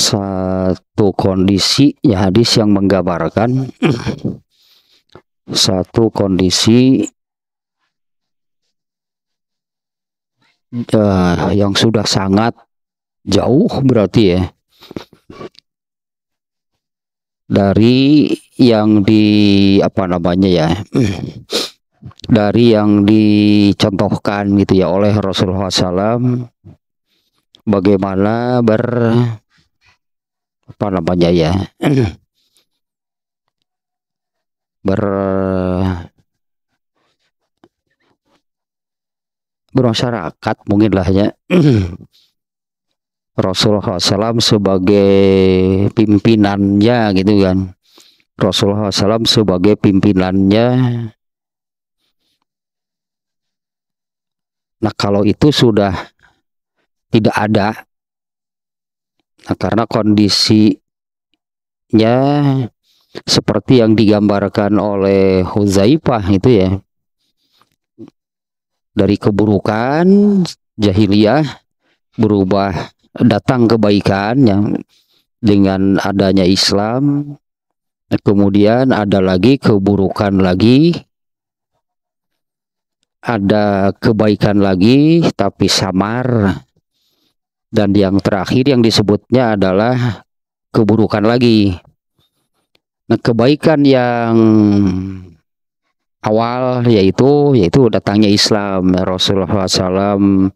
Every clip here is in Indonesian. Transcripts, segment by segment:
satu kondisi ya hadis yang menggambarkan. Satu kondisi uh, yang sudah sangat jauh berarti ya. Dari yang di apa namanya ya dari yang dicontohkan gitu ya oleh Rasulullah SAW bagaimana ber apa namanya ya ber bermasyarakat mungkin lah ya. Rasulullah SAW sebagai pimpinannya gitu kan. Rasulullah SAW sebagai pimpinannya. Nah kalau itu sudah tidak ada nah, karena kondisinya seperti yang digambarkan oleh Huzaifah itu ya. Dari keburukan jahiliyah berubah datang kebaikan yang dengan adanya Islam. Kemudian ada lagi keburukan lagi ada kebaikan lagi tapi samar dan yang terakhir yang disebutnya adalah keburukan lagi. Nah kebaikan yang awal yaitu yaitu datangnya Islam. Rasulullah SAW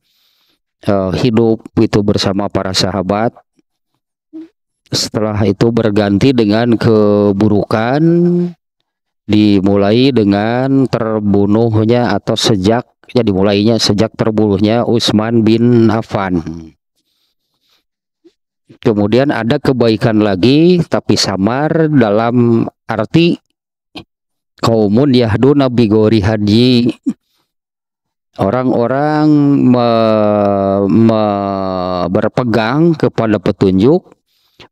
uh, hidup itu bersama para sahabat. Setelah itu berganti dengan keburukan dimulai dengan terbunuhnya atau sejak ya dimulainya sejak terbunuhnya Utsman bin Affan kemudian ada kebaikan lagi tapi samar dalam arti kaumun yahduna bigori haji orang-orang me, me, berpegang kepada petunjuk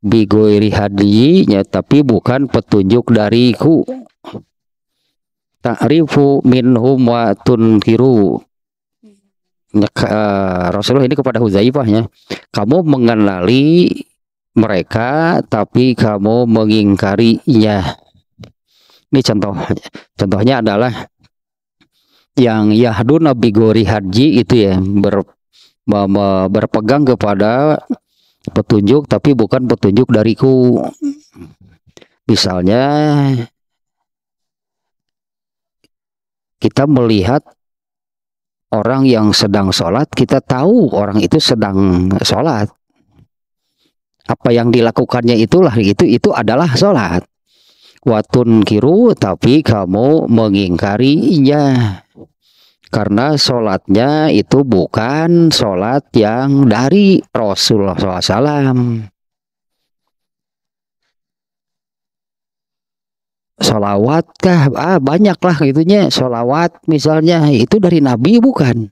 bigoiri hadinya tapi bukan petunjuk dariku. Ta'rifu minhum wa tunkiru uh, Rasulullah ini kepada Huzaifah ya. Kamu mengenali mereka tapi kamu mengingkarinya. Ini contoh. Contohnya adalah yang yahdun Nabi Gori Haji itu ya ber, berpegang kepada petunjuk tapi bukan petunjuk dariku. Misalnya kita melihat orang yang sedang sholat kita tahu orang itu sedang sholat. Apa yang dilakukannya itulah itu itu adalah sholat. Watun kiru tapi kamu mengingkarinya. Karena sholatnya itu bukan sholat yang dari Rasulullah SAW. Solawat kah? Ah banyak lah gitunya. Solawat misalnya itu dari Nabi bukan?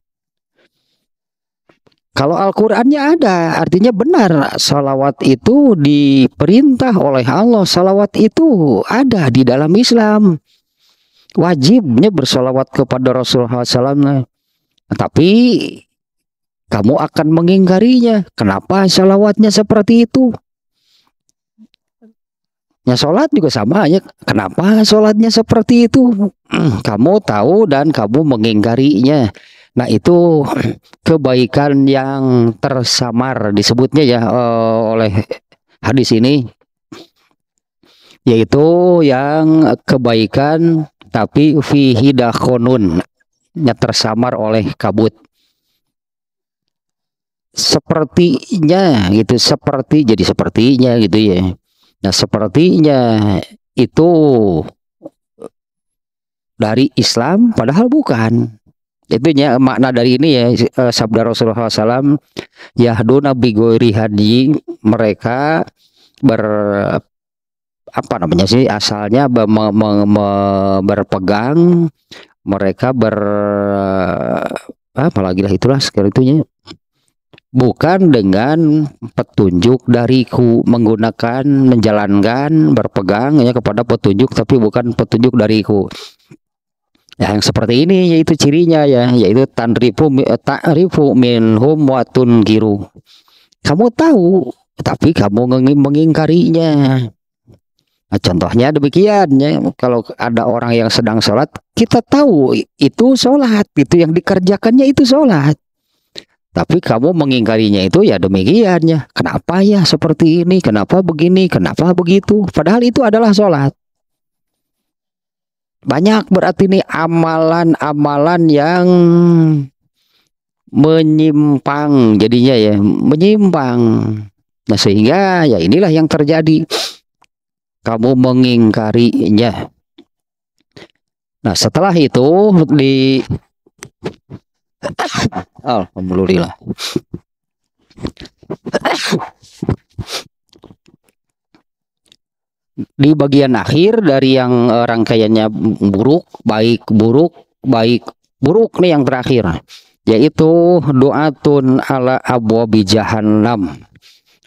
Kalau Al-Qur'annya ada, artinya benar. Salawat itu diperintah oleh Allah. Salawat itu ada di dalam Islam wajibnya bersolawat kepada Rasulullah SAW. Tapi kamu akan mengingkarinya. Kenapa salawatnya seperti itu? Ya sholat juga sama ya. Kenapa sholatnya seperti itu? Kamu tahu dan kamu mengingkarinya. Nah itu kebaikan yang tersamar disebutnya ya eh, oleh hadis ini yaitu yang kebaikan tapi fihi dakhonun nya tersamar oleh kabut sepertinya gitu seperti jadi sepertinya gitu ya nah sepertinya itu dari Islam padahal bukan. Itu ya makna dari ini ya eh, sabda Rasulullah SAW yahduna bigori hadi mereka ber apa namanya sih asalnya be, me, me, me, berpegang mereka ber apa lagi lah itulah sekali itunya bukan dengan petunjuk dariku menggunakan menjalankan berpegang ya kepada petunjuk tapi bukan petunjuk dariku ya yang seperti ini yaitu cirinya ya yaitu tanrifu ta'rifu minhum watun giru kamu tahu tapi kamu mengingkarinya. Nah, contohnya demikian ya, kalau ada orang yang sedang sholat, kita tahu itu sholat, itu yang dikerjakannya itu sholat. Tapi kamu mengingkarinya itu ya demikian ya. Kenapa ya seperti ini? Kenapa begini? Kenapa begitu? Padahal itu adalah sholat. Banyak berarti ini amalan-amalan yang menyimpang jadinya ya, menyimpang. Nah sehingga ya inilah yang terjadi kamu mengingkarinya. Nah, setelah itu di Alhamdulillah. Di bagian akhir dari yang uh, rangkaiannya buruk, baik buruk, baik buruk nih yang terakhir yaitu doatun ala abwabi jahannam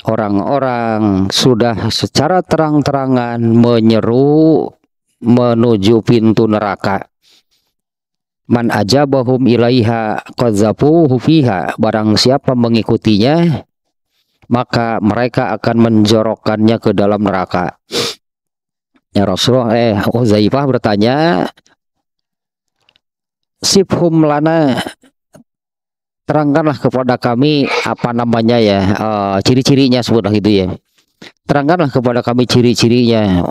orang-orang sudah secara terang-terangan menyeru menuju pintu neraka. Man ajabahum ilaiha qadzafuhu fiha. Barang siapa mengikutinya, maka mereka akan menjorokkannya ke dalam neraka. Ya Rasulullah eh Uzaifah bertanya, Sifhum lana terangkanlah kepada kami apa namanya ya uh, ciri-cirinya sebutlah gitu ya terangkanlah kepada kami ciri-cirinya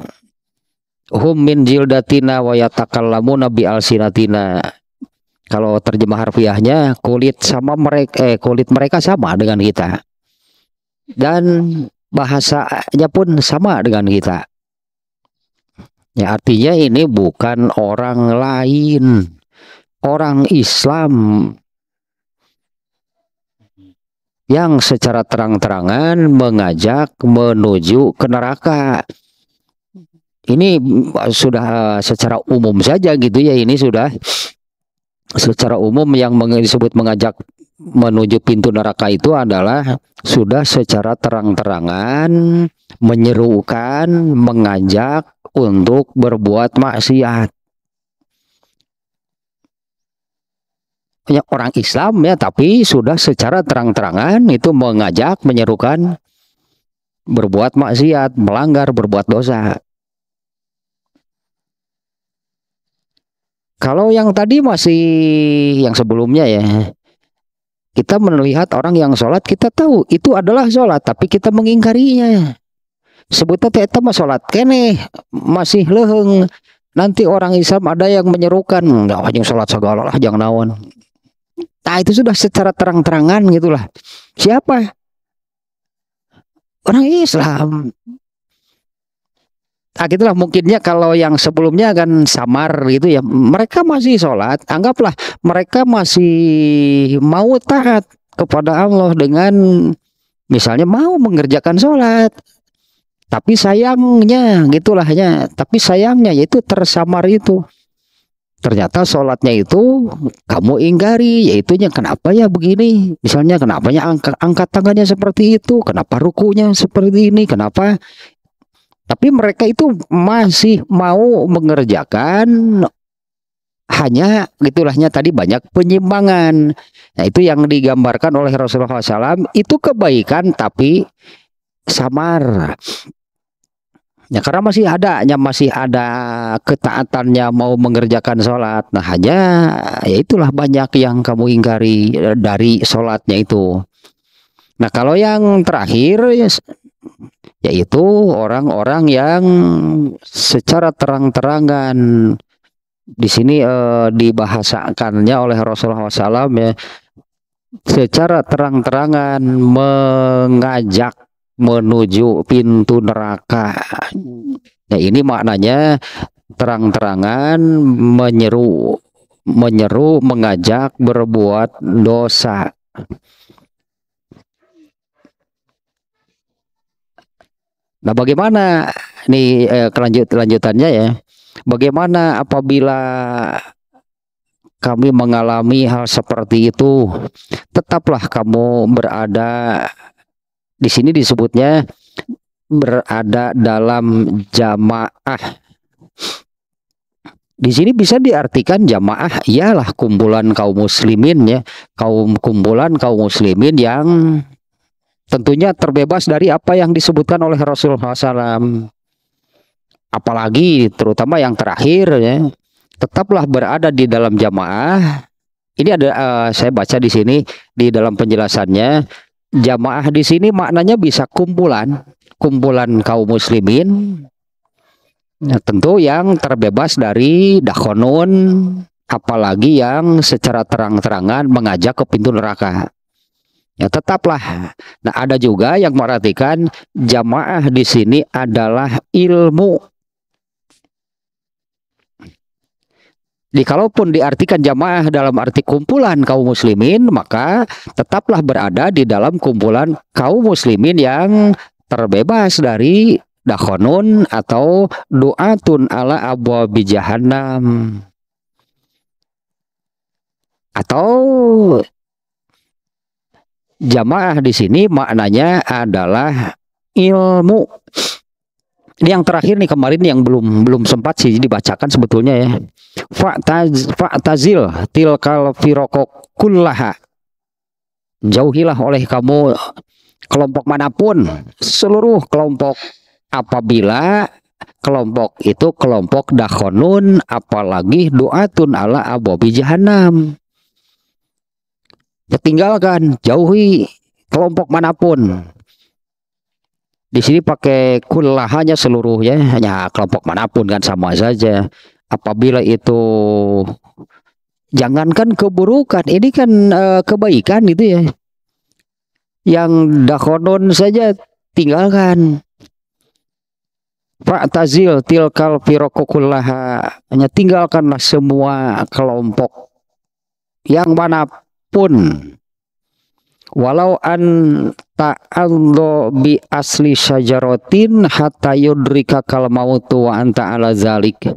hum min jildatina wa yatakallamuna bi alsinatina kalau terjemah harfiahnya kulit sama mereka eh kulit mereka sama dengan kita. Dan bahasanya pun sama dengan kita. Ya artinya ini bukan orang lain. Orang Islam. Yang secara terang-terangan mengajak menuju ke neraka. Ini sudah secara umum saja gitu ya, ini sudah secara umum yang disebut mengajak menuju pintu neraka itu adalah sudah secara terang-terangan menyerukan, mengajak untuk berbuat maksiat. orang Islam ya tapi sudah secara terang-terangan itu mengajak menyerukan berbuat maksiat melanggar berbuat dosa kalau yang tadi masih yang sebelumnya ya kita melihat orang yang sholat kita tahu itu adalah sholat tapi kita mengingkarinya sebutnya teta mah sholat kene masih leheng nanti orang Islam ada yang menyerukan nggak wajib sholat segala lah jangan nawan Nah itu sudah secara terang-terangan gitulah. Siapa? Orang Islam. Gitulah mungkinnya kalau yang sebelumnya kan samar gitu ya. Mereka masih sholat. Anggaplah mereka masih mau taat kepada Allah dengan misalnya mau mengerjakan sholat. Tapi sayangnya gitulah ya. Tapi sayangnya yaitu tersamar itu ternyata sholatnya itu kamu ingkari yaitunya kenapa ya begini misalnya kenapa ya angkat, angkat tangannya seperti itu kenapa rukunya seperti ini kenapa tapi mereka itu masih mau mengerjakan hanya gitulahnya tadi banyak penyimpangan nah itu yang digambarkan oleh Rasulullah SAW itu kebaikan tapi samar Ya karena masih ada, hanya masih ada ketaatannya mau mengerjakan sholat. Nah hanya ya itulah banyak yang kamu ingkari dari sholatnya itu. Nah kalau yang terakhir ya, yaitu orang-orang yang secara terang-terangan di sini eh, dibahasakannya oleh Rasulullah SAW ya secara terang-terangan mengajak menuju pintu neraka. Nah, ini maknanya terang-terangan menyeru menyeru mengajak berbuat dosa. Nah, bagaimana ini eh, kelanjut lanjutannya ya? Bagaimana apabila kami mengalami hal seperti itu, tetaplah kamu berada di sini disebutnya berada dalam jamaah. Di sini bisa diartikan jamaah ialah kumpulan kaum muslimin ya, kaum kumpulan kaum muslimin yang tentunya terbebas dari apa yang disebutkan oleh Rasulullah SAW. Apalagi terutama yang terakhir ya, tetaplah berada di dalam jamaah. Ini ada uh, saya baca di sini di dalam penjelasannya jamaah di sini maknanya bisa kumpulan, kumpulan kaum muslimin. Ya, tentu yang terbebas dari dakhonun, apalagi yang secara terang-terangan mengajak ke pintu neraka. Ya tetaplah. Nah ada juga yang merhatikan jamaah di sini adalah ilmu. Di kalaupun diartikan jamaah dalam arti kumpulan kaum muslimin, maka tetaplah berada di dalam kumpulan kaum muslimin yang terbebas dari dakhonun atau doatun ala abu jahannam atau jamaah di sini maknanya adalah ilmu. Ini yang terakhir nih kemarin yang belum belum sempat sih dibacakan sebetulnya ya. Fa'tazil tilkal firoko kullaha. Jauhilah oleh kamu kelompok mana pun, seluruh kelompok apabila kelompok itu kelompok dakhonun apalagi doatun ala abobi jahanam tinggalkan jauhi kelompok mana pun. Di sini pakai kullah hanya seluruhnya hanya kelompok mana pun kan sama saja. Apabila itu jangankan keburukan ini kan uh, kebaikan gitu ya. Yang dakonon saja tinggalkan. Fa'tazil tilkal firokokullaha hanya tinggalkanlah semua kelompok yang mana pun. Walau an ta'allo bi asli syajaratin hatta yudrika kal mautu wa anta ala zalik.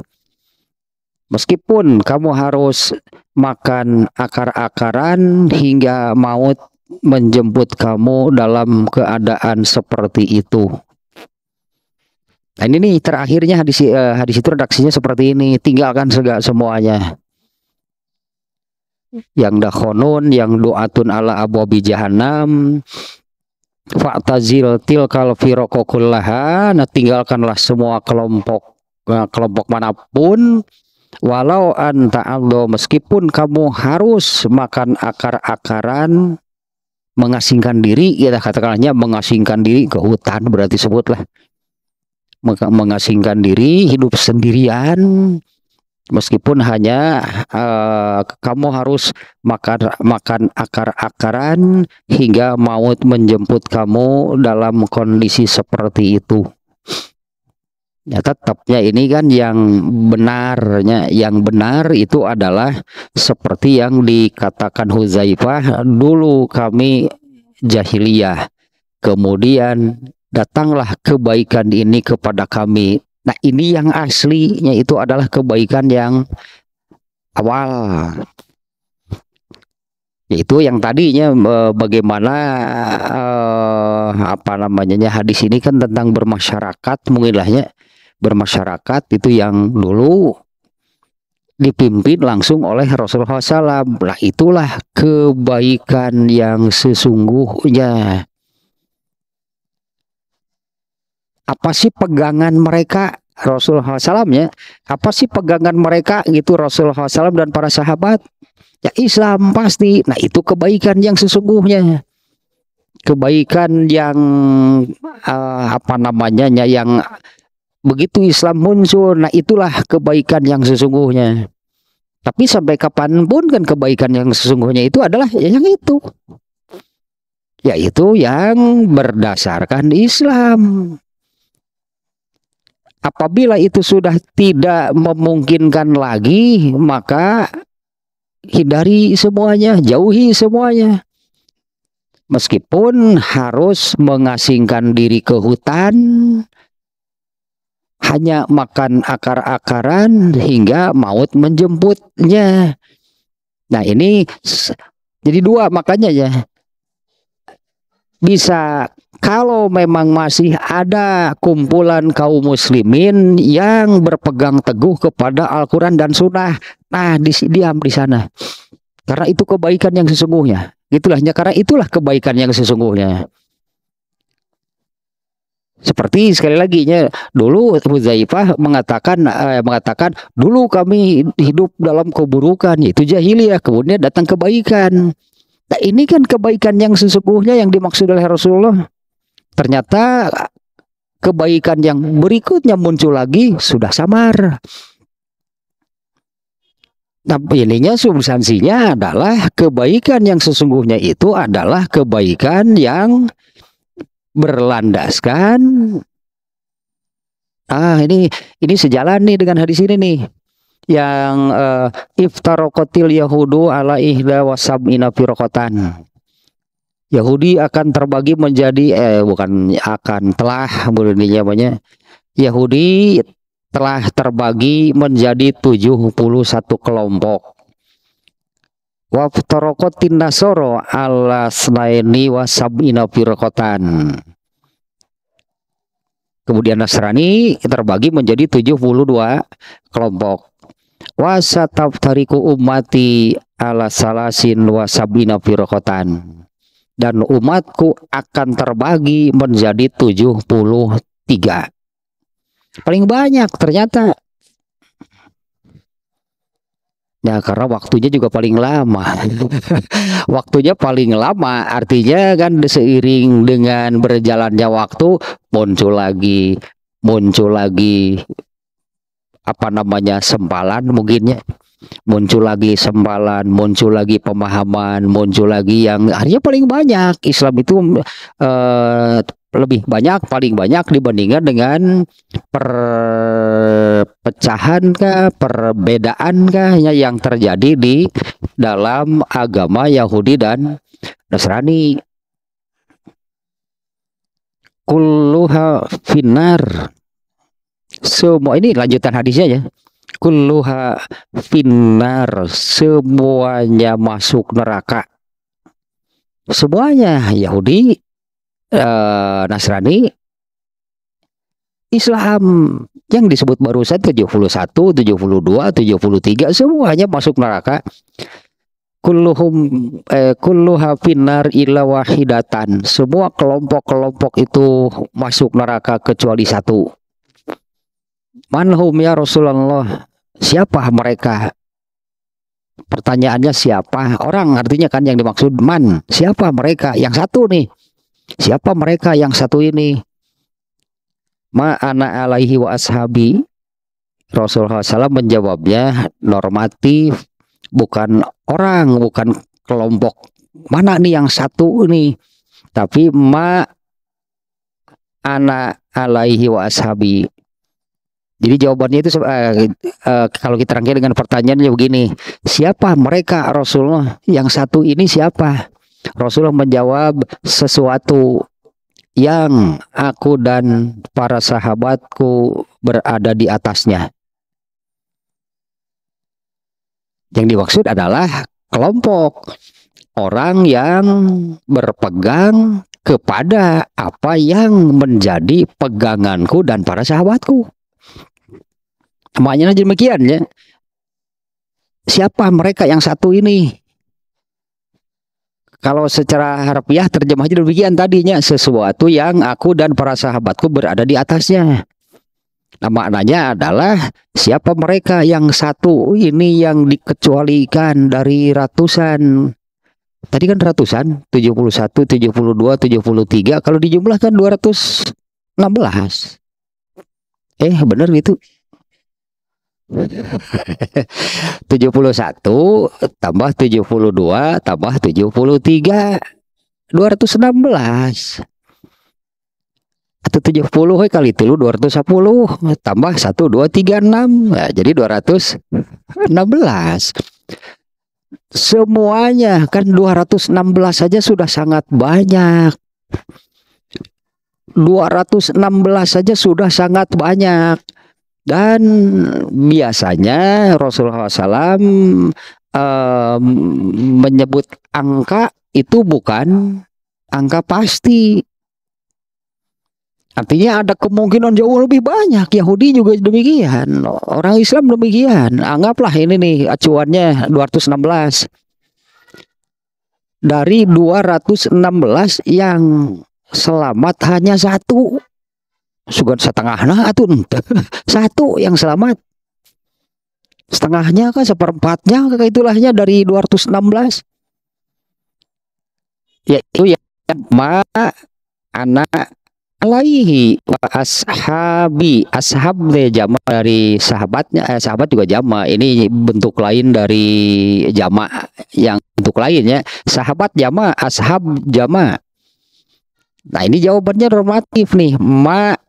Meskipun kamu harus makan akar-akaran hingga maut menjemput kamu dalam keadaan seperti itu. Nah ini nih terakhirnya hadis uh, hadis itu redaksinya seperti ini. Tinggalkan segala semuanya yang dakhonun, yang doatun ala abwabi jahannam, fa'tazil tilkal firoko kullaha, nah tinggalkanlah semua kelompok nah, kelompok mana pun. Walau anta aldo meskipun kamu harus makan akar-akaran mengasingkan diri kita katakannya mengasingkan diri ke hutan berarti sebutlah. Mengasingkan diri hidup sendirian meskipun hanya uh, kamu harus makan makan akar-akaran hingga maut menjemput kamu dalam kondisi seperti itu. Ya tetapnya ini kan yang benarnya yang benar itu adalah seperti yang dikatakan Huzaifah dulu kami jahiliyah kemudian datanglah kebaikan ini kepada kami Nah ini yang aslinya itu adalah kebaikan yang awal. Yaitu yang tadinya bagaimana eh, apa namanya hadis ini kan tentang bermasyarakat mungkinlahnya bermasyarakat itu yang dulu dipimpin langsung oleh Rasulullah SAW. Nah itulah kebaikan yang sesungguhnya. Apa sih pegangan mereka? Rasulullah SAW ya. Apa sih pegangan mereka? Gitu Rasulullah SAW dan para sahabat. Ya Islam pasti. Nah itu kebaikan yang sesungguhnya. Kebaikan yang uh, apa namanya yang begitu Islam muncul nah itulah kebaikan yang sesungguhnya. Tapi sampai kapan pun kan kebaikan yang sesungguhnya itu adalah yang itu. Yaitu yang berdasarkan Islam Apabila itu sudah tidak memungkinkan lagi, maka hindari semuanya, jauhi semuanya. Meskipun harus mengasingkan diri ke hutan, hanya makan akar-akaran hingga maut menjemputnya. Nah ini jadi dua makanya ya bisa kalau memang masih ada kumpulan kaum muslimin yang berpegang teguh kepada Al-Quran dan Sunnah, nah di, diam di sana. Karena itu kebaikan yang sesungguhnya. Itulah karena itulah kebaikan yang sesungguhnya. seperti sekali lagi nya dulu Huzaifah mengatakan eh, mengatakan dulu kami hidup dalam keburukan itu jahiliyah kemudian datang kebaikan. Nah, ini kan kebaikan yang sesungguhnya yang dimaksud oleh Rasulullah. Ternyata kebaikan yang berikutnya muncul lagi sudah samar. Nah, ininya substansinya adalah kebaikan yang sesungguhnya itu adalah kebaikan yang berlandaskan. Ah ini ini sejalan nih dengan hadis ini nih. Yang uh, iftarokotil yahudu ala ihda wasabina firqatan Yahudi akan terbagi menjadi eh bukan akan telah bunyinya namanya Yahudi telah terbagi menjadi 71 kelompok Waftarokotin nasoro ala slaini wasabina firqatan. Kemudian Nasrani terbagi menjadi 72 kelompok. Wasataftariku ummati ala salasin wasabina firqatan. Dan umatku akan terbagi menjadi 73. Paling banyak ternyata Ya karena waktunya juga paling lama. waktunya paling lama artinya kan seiring dengan berjalannya waktu muncul lagi muncul lagi apa namanya sempalan mungkinnya muncul lagi sempalan muncul lagi pemahaman muncul lagi yang akhirnya paling banyak. Islam itu uh, lebih banyak paling banyak dibandingkan dengan perpecahan kah perbedaan kah ya yang terjadi di dalam agama Yahudi dan Nasrani. Kulluha semua ini lanjutan hadisnya ya kulluha finar semuanya masuk neraka semuanya Yahudi uh, Nasrani Islam yang disebut barusan 71, 72, 73 semuanya masuk neraka. Kulluhum eh, kulluha finnar illa wahidatan. Semua kelompok-kelompok itu masuk neraka kecuali satu. Manhum ya Rasulullah? Siapa mereka? Pertanyaannya siapa? Orang artinya kan yang dimaksud man. Siapa mereka? Yang satu nih. Siapa mereka yang satu ini? Ma ana alaihi wa ashabi. Rasulullah SAW menjawabnya normatif, bukan orang, bukan kelompok. Mana nih yang satu ini? Tapi ma ana alaihi wa ashabi. Jadi jawabannya itu uh, uh, kalau kita rangkai dengan pertanyaannya begini, siapa mereka Rasulullah? Yang satu ini siapa? Rasulullah menjawab sesuatu yang aku dan para sahabatku berada di atasnya. Yang dimaksud adalah kelompok orang yang berpegang kepada apa yang menjadi peganganku dan para sahabatku. Maknanya demikian ya. Siapa mereka yang satu ini? Kalau secara harfiah terjemahnya demikian tadinya sesuatu yang aku dan para sahabatku berada di atasnya. Nah, maknanya adalah siapa mereka yang satu ini yang dikecualikan dari ratusan. Tadi kan ratusan, 71, 72, 73. Kalau dijumlahkan 216. Eh, benar gitu. 71 tambah 72 tambah 73 216 atau 70 kali itu 210 tambah 1 2 3 6 nah, jadi 216 semuanya kan 216 saja sudah sangat banyak. 216 saja sudah sangat banyak dan biasanya Rasulullah SAW um, menyebut angka itu bukan angka pasti. Artinya ada kemungkinan jauh lebih banyak. Yahudi juga demikian. Orang Islam demikian. Anggaplah ini nih acuannya 216. Dari 216 yang selamat hanya satu sugan setengah nah tuh satu yang selamat. Setengahnya kan seperempatnya kayak itulahnya dari 216 ya itu ya. Ma anak alaihi wa ashabi. Ashab deh jama dari sahabatnya eh, sahabat juga jama. Ini bentuk lain dari jama yang bentuk lainnya sahabat jama ashab jama. Nah ini jawabannya normatif nih. Ma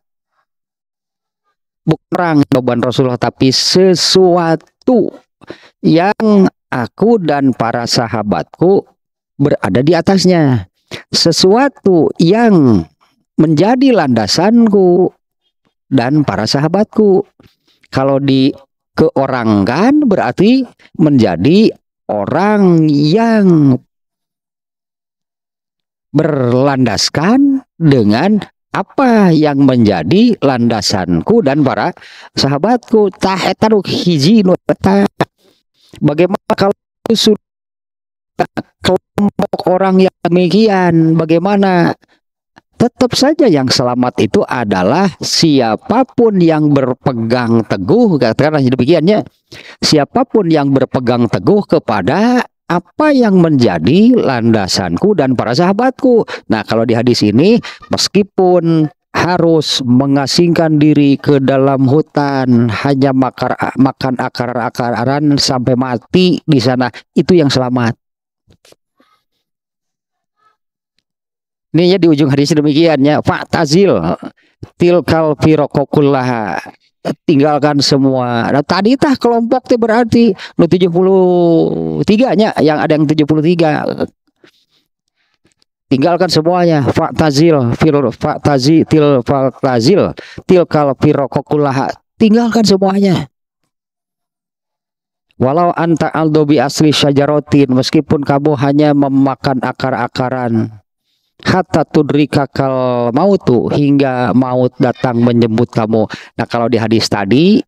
bukan jawaban Rasulullah tapi sesuatu yang aku dan para sahabatku berada di atasnya sesuatu yang menjadi landasanku dan para sahabatku. Kalau di keorangkan berarti menjadi orang yang berlandaskan dengan apa yang menjadi landasanku dan para sahabatku? Tah hiji bagaimana kalau sudah kelompok orang yang demikian? Bagaimana? Tetap saja yang selamat itu adalah siapa pun yang berpegang teguh katakanlah demikiannya siapa pun yang berpegang teguh kepada apa yang menjadi landasanku dan para sahabatku. Nah, kalau di hadis ini meskipun harus mengasingkan diri ke dalam hutan hanya makar, makan akar-akaran sampai mati di sana itu yang selamat. Ini ya di ujung hadis demikiannya Pak Tazil tilkal firokokullah tinggalkan semua. Nah, tadi tah kelompok itu berarti nu 73 nya yang ada yang 73 tinggalkan semuanya. Pak Tazil fir Pak Tazi til Pak Tazil tilkal firokokullah tinggalkan semuanya. Walau anta aldobi asli syajarotin meskipun kamu hanya memakan akar-akaran hatta tudrika kal mautu hingga maut datang menjemput kamu. Nah, kalau di hadis tadi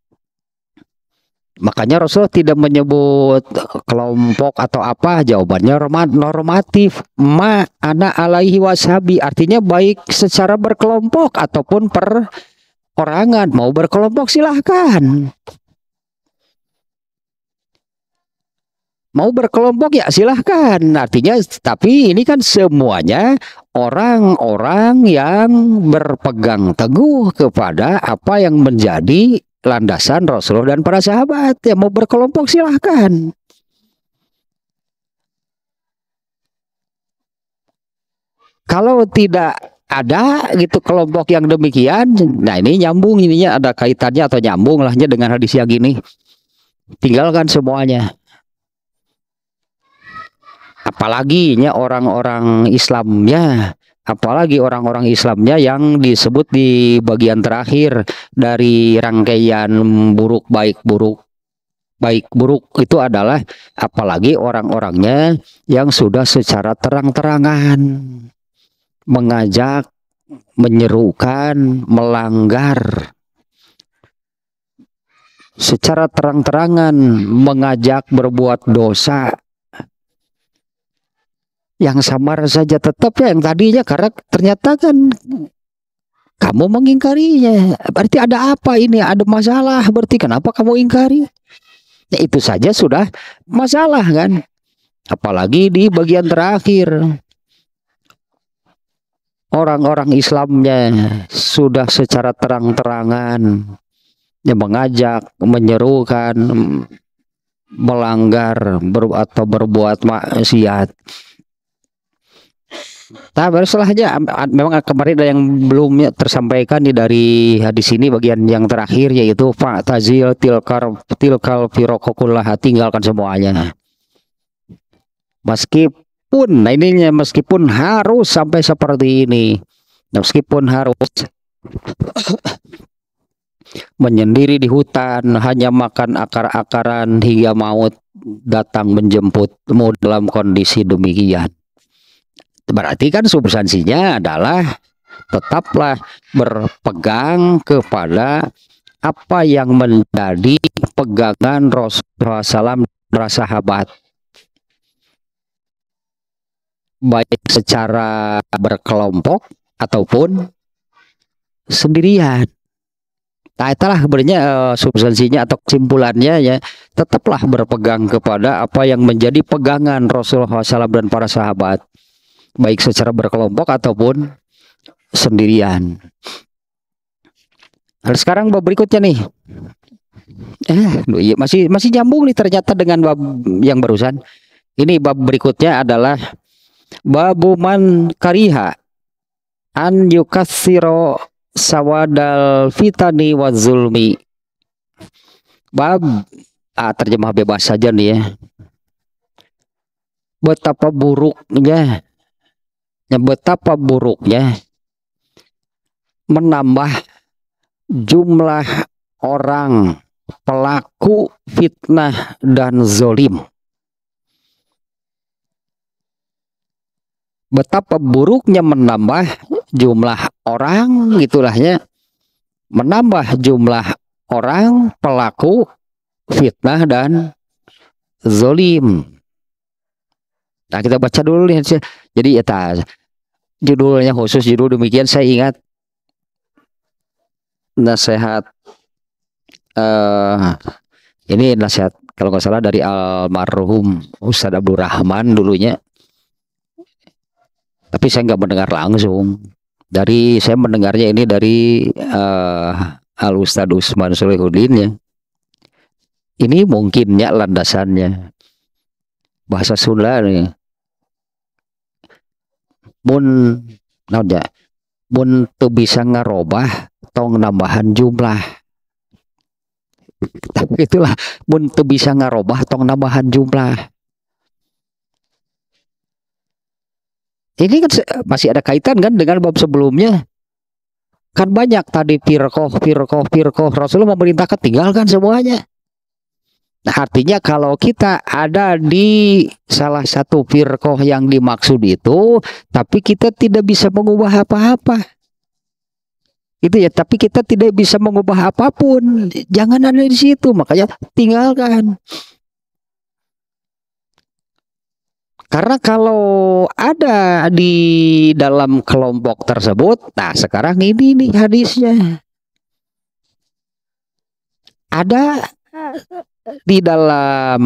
makanya Rasul tidak menyebut kelompok atau apa, jawabannya normatif. Ma ana alaihi wasabi artinya baik secara berkelompok ataupun per orangan mau berkelompok silahkan mau berkelompok ya silahkan. Artinya tapi ini kan semuanya orang-orang yang berpegang teguh kepada apa yang menjadi landasan Rasulullah dan para sahabat. Yang mau berkelompok silahkan. Kalau tidak ada gitu kelompok yang demikian nah ini nyambung ininya ada kaitannya atau nyambung lahnya dengan hadis yang ini. Tinggalkan semuanya apalagi nya orang-orang Islamnya. Apalagi orang-orang Islamnya yang disebut di bagian terakhir dari rangkaian buruk baik buruk baik buruk itu adalah apalagi orang-orangnya yang sudah secara terang-terangan mengajak menyerukan melanggar. Secara terang-terangan mengajak berbuat dosa yang samar saja tetap ya yang tadinya karena ternyata kan kamu mengingkarinya. Berarti ada apa ini? Ada masalah. Berarti kenapa kamu ingkari? Ya, itu saja sudah masalah kan? Apalagi di bagian terakhir. Orang-orang Islamnya sudah secara terang-terangan yang mengajak menyerukan melanggar ber, atau berbuat maksiat Nah, baru setelahnya memang kemarin ada yang belum tersampaikan nih dari hadis ini bagian yang terakhir yaitu Pak Tazil tilkar tilkal firokokullah tinggalkan semuanya. Meskipun nah ininya meskipun harus sampai seperti ini. Meskipun harus menyendiri di hutan hanya makan akar-akaran hingga maut datang menjemputmu dalam kondisi demikian Berarti kan substansinya adalah tetaplah berpegang kepada apa yang menjadi pegangan Rasulullah SAW para sahabat. Baik secara berkelompok ataupun sendirian. Nah, itulah sebenarnya uh, substansinya atau kesimpulannya ya. Tetaplah berpegang kepada apa yang menjadi pegangan Rasulullah SAW dan para sahabat baik secara berkelompok ataupun sendirian. Nah, sekarang bab berikutnya nih. Eh, iya, masih masih nyambung nih ternyata dengan bab yang barusan. Ini bab berikutnya adalah babuman kariha an yukassiro sawadal fitani wa zulmi bab ah, terjemah bebas saja nih ya betapa buruknya ya betapa buruknya menambah jumlah orang pelaku fitnah dan zolim betapa buruknya menambah jumlah orang gitulahnya menambah jumlah orang pelaku fitnah dan zolim. Nah kita baca dulu nih. Jadi ya judulnya khusus judul demikian saya ingat nasihat uh, ini nasihat kalau nggak salah dari almarhum Ustadz Abdul Rahman dulunya. Tapi saya nggak mendengar langsung. Dari saya mendengarnya ini dari uh, Al Ustadz Usman Solihuddin ya. Ini mungkinnya landasannya. Bahasa Sunda nih mun ya mun tuh bisa ngerubah tong nambahan jumlah itulah mun tuh bisa ngerubah tong nambahan jumlah Ini kan masih ada kaitan kan dengan bab sebelumnya. Kan banyak tadi firqoh, firqoh, firqoh. Rasulullah memerintahkan tinggalkan semuanya. Nah, artinya kalau kita ada di salah satu firqoh yang dimaksud itu, tapi kita tidak bisa mengubah apa-apa. Itu ya, tapi kita tidak bisa mengubah apa pun. Jangan ada di situ, makanya tinggalkan. Karena kalau ada di dalam kelompok tersebut, nah sekarang ini nih hadisnya. Ada di dalam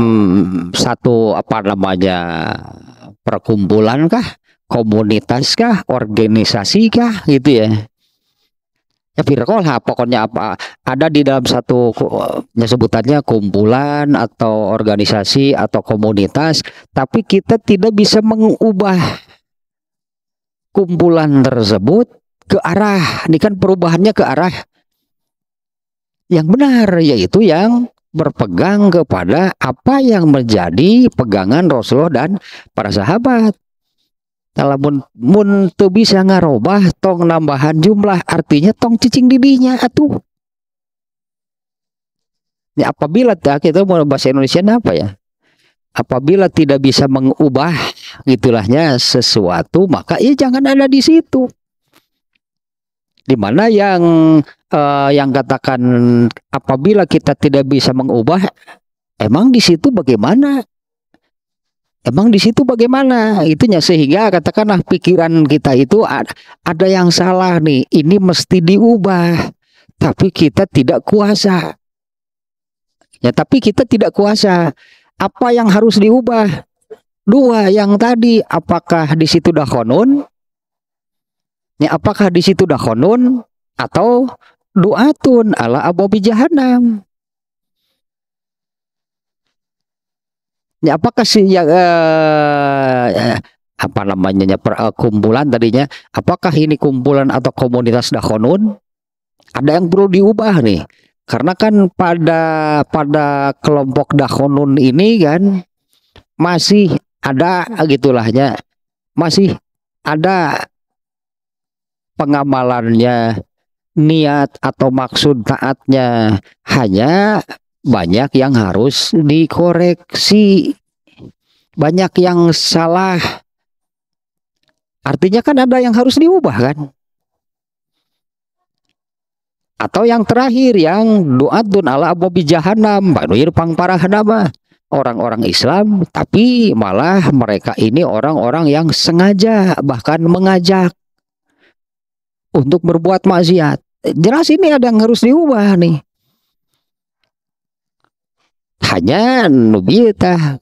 satu apa namanya perkumpulan kah, komunitas kah, organisasi kah? Gitu ya. Ya firqolah pokoknya apa ada di dalam satu ya sebutannya kumpulan atau organisasi atau komunitas tapi kita tidak bisa mengubah kumpulan tersebut ke arah ini kan perubahannya ke arah yang benar yaitu yang berpegang kepada apa yang menjadi pegangan Rasulullah dan para sahabat kalau mun, mun tuh bisa ngarobah tong nambahan jumlah artinya tong cicing didinya atuh. Ya apabila tak kita mau bahasa Indonesia apa ya? Apabila tidak bisa mengubah gitulahnya sesuatu maka ya jangan ada di situ. Di mana yang uh, yang katakan apabila kita tidak bisa mengubah emang di situ bagaimana? Emang di situ bagaimana itunya sehingga katakanlah pikiran kita itu ada, yang salah nih, ini mesti diubah, tapi kita tidak kuasa. Ya, tapi kita tidak kuasa. Apa yang harus diubah? Dua yang tadi, apakah di situ dahonun? Ya, apakah di situ dahonun atau duatun ala abu jahanam? Ya, apakah sih yang uh, apa namanya ya kumpulan tadinya? Apakah ini kumpulan atau komunitas dahonun? Ada yang perlu diubah nih. Karena kan pada pada kelompok dahonun ini kan masih ada gitulahnya masih ada pengamalannya niat atau maksud taatnya hanya banyak yang harus dikoreksi, banyak yang salah. Artinya kan ada yang harus diubah kan? Atau yang terakhir yang doa dun ala abu jahanam, banuir pang parah nama orang-orang Islam, tapi malah mereka ini orang-orang yang sengaja bahkan mengajak untuk berbuat maksiat. jelas ini ada yang harus diubah nih. Hanya nubieta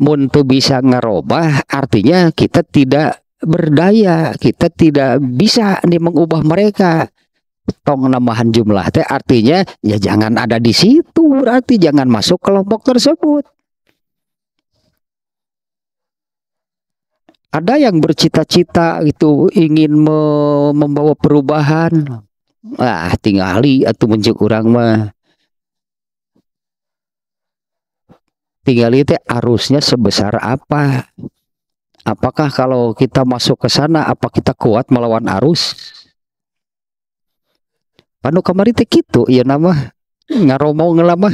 muntu bisa ngerubah artinya kita tidak berdaya. Kita tidak bisa nih mengubah mereka. Tong namahan jumlah teh artinya ya jangan ada di situ berarti jangan masuk kelompok tersebut ada yang bercita-cita itu ingin me membawa perubahan. Ah tinggali atau muncul kurang mah. Tinggal itu arusnya sebesar apa? Apakah kalau kita masuk ke sana apa kita kuat melawan arus? Panu kamari teh gitu iya nama ngaromong lama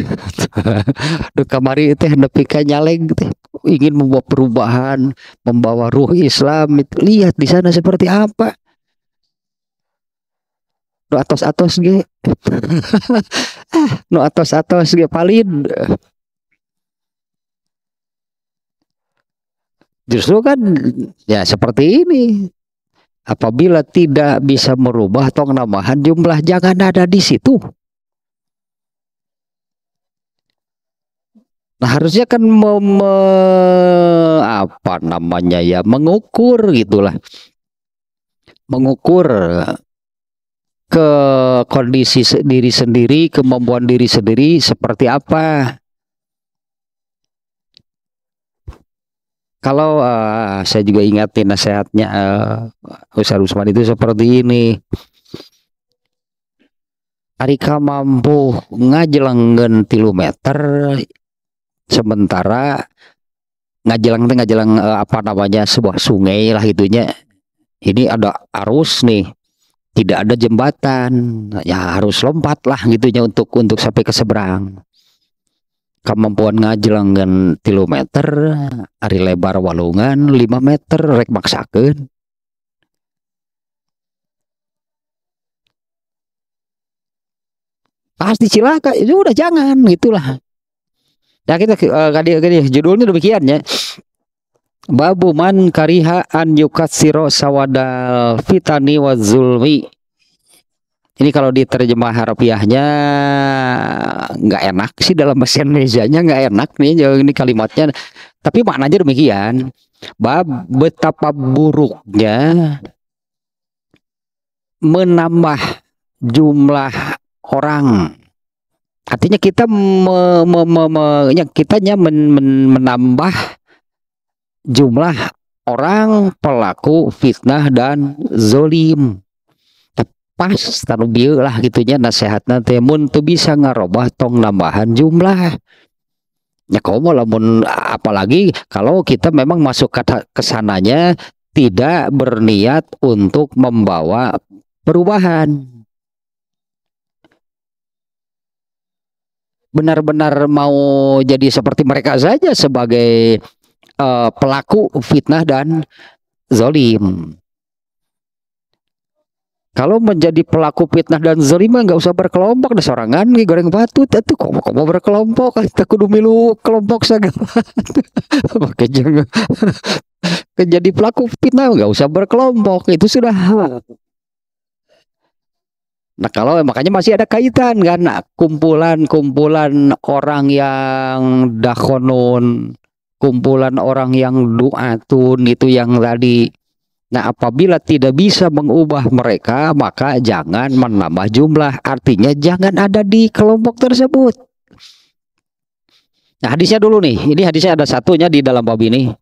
Duh kamari teh nepi ka nyaleng teh ingin membawa perubahan membawa ruh Islam lihat di sana seperti apa no atos atos ge no atos atos ge palin Justru kan ya seperti ini. Apabila tidak bisa merubah tong namahan jumlah jangan ada di situ. Nah harusnya kan mem, apa namanya ya mengukur gitulah, mengukur ke kondisi diri sendiri, kemampuan diri sendiri seperti apa. kalau uh, saya juga ingatin nasihatnya uh, Ustaz Usman itu seperti ini Arika mampu ngajelenggen tilu meter sementara ngajelang ngajelang uh, apa namanya sebuah sungai lah itunya. Ini ada arus nih. Tidak ada jembatan. Ya harus lompat lah gitunya untuk untuk sampai ke seberang. Kemampuan ngajelangan tilu meter hari lebar walungan 5 meter rek maksakan pasti cilaka itu udah jangan gitulah ya kita uh, kali, kali judulnya demikian ya Babu man kariha an yukatsiro sawadal fitani wa zulmi ini kalau diterjemah harfiahnya nggak enak sih dalam bahasa Indonesia-nya nggak enak nih ini kalimatnya. Tapi maknanya demikian. Bab betapa buruknya menambah jumlah orang. Artinya kita me, me, me, me, ya, kitanya men, men, menambah jumlah orang pelaku fitnah dan zolim. Pas taruh lah gitunya nasihat nanti mun tuh bisa ngarobah tong nambahan jumlah. Ya komo lamun apalagi kalau kita memang masuk ke ke sananya tidak berniat untuk membawa perubahan benar-benar mau jadi seperti mereka saja sebagai uh, pelaku fitnah dan zolim. Kalau menjadi pelaku fitnah dan zolima nggak usah berkelompok deh sorangan nih goreng batu itu kok mau berkelompok? Kita kudu milu kelompok segala. Pakai jangan. Jadi pelaku fitnah nggak usah berkelompok itu sudah Nah kalau makanya masih ada kaitan kan nah, kumpulan-kumpulan orang yang dakonun, kumpulan orang yang duatun itu yang tadi Nah, apabila tidak bisa mengubah mereka, maka jangan menambah jumlah. Artinya jangan ada di kelompok tersebut. Nah, hadisnya dulu nih. Ini hadisnya ada satunya di dalam bab ini.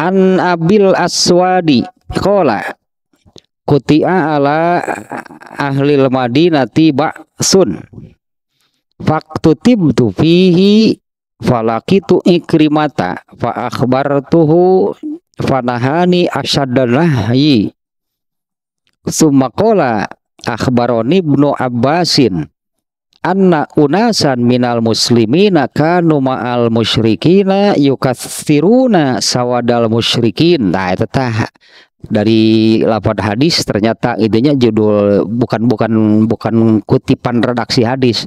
An Abil Aswadi kola kuti'a ala ahli madinati ba'sun. Faktutib tu fihi falakitu ikrimata fa akhbartuhu fanahani asyadanahi summa qala akhbaroni ibnu abbasin anna unasan minal muslimina kanu ma'al musyrikina yukathiruna sawadal musyrikin. Nah itu tah dari lapad hadis ternyata idenya judul bukan bukan bukan kutipan redaksi hadis.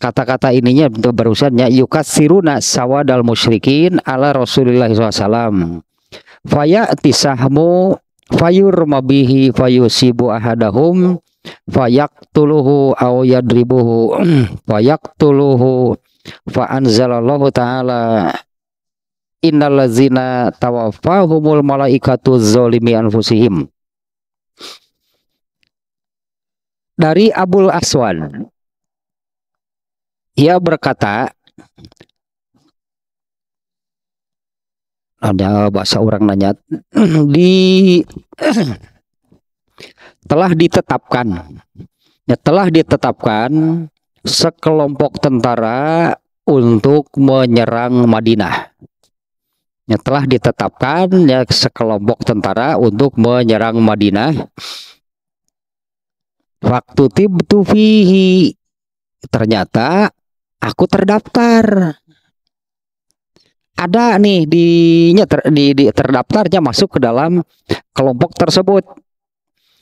Kata-kata ininya untuk barusannya siruna sawadal musyrikin ala Rasulullah SAW fayati sahmu fayur mabihi fayusibu ahadahum fayaktuluhu aw yadribuhu. Fayaktuluhu fa anzalallahu ta'ala. Innal ladzina tawaffahumul malaikatu zalimi anfusihim. Dari Abul Aswan ia berkata ada bahasa orang nanya di telah ditetapkan ya telah ditetapkan sekelompok tentara untuk menyerang Madinah. Ya telah ditetapkan ya sekelompok tentara untuk menyerang Madinah. Waktu tibtu fihi ternyata aku terdaftar. Ada nih di, di, di terdaftarnya masuk ke dalam kelompok tersebut.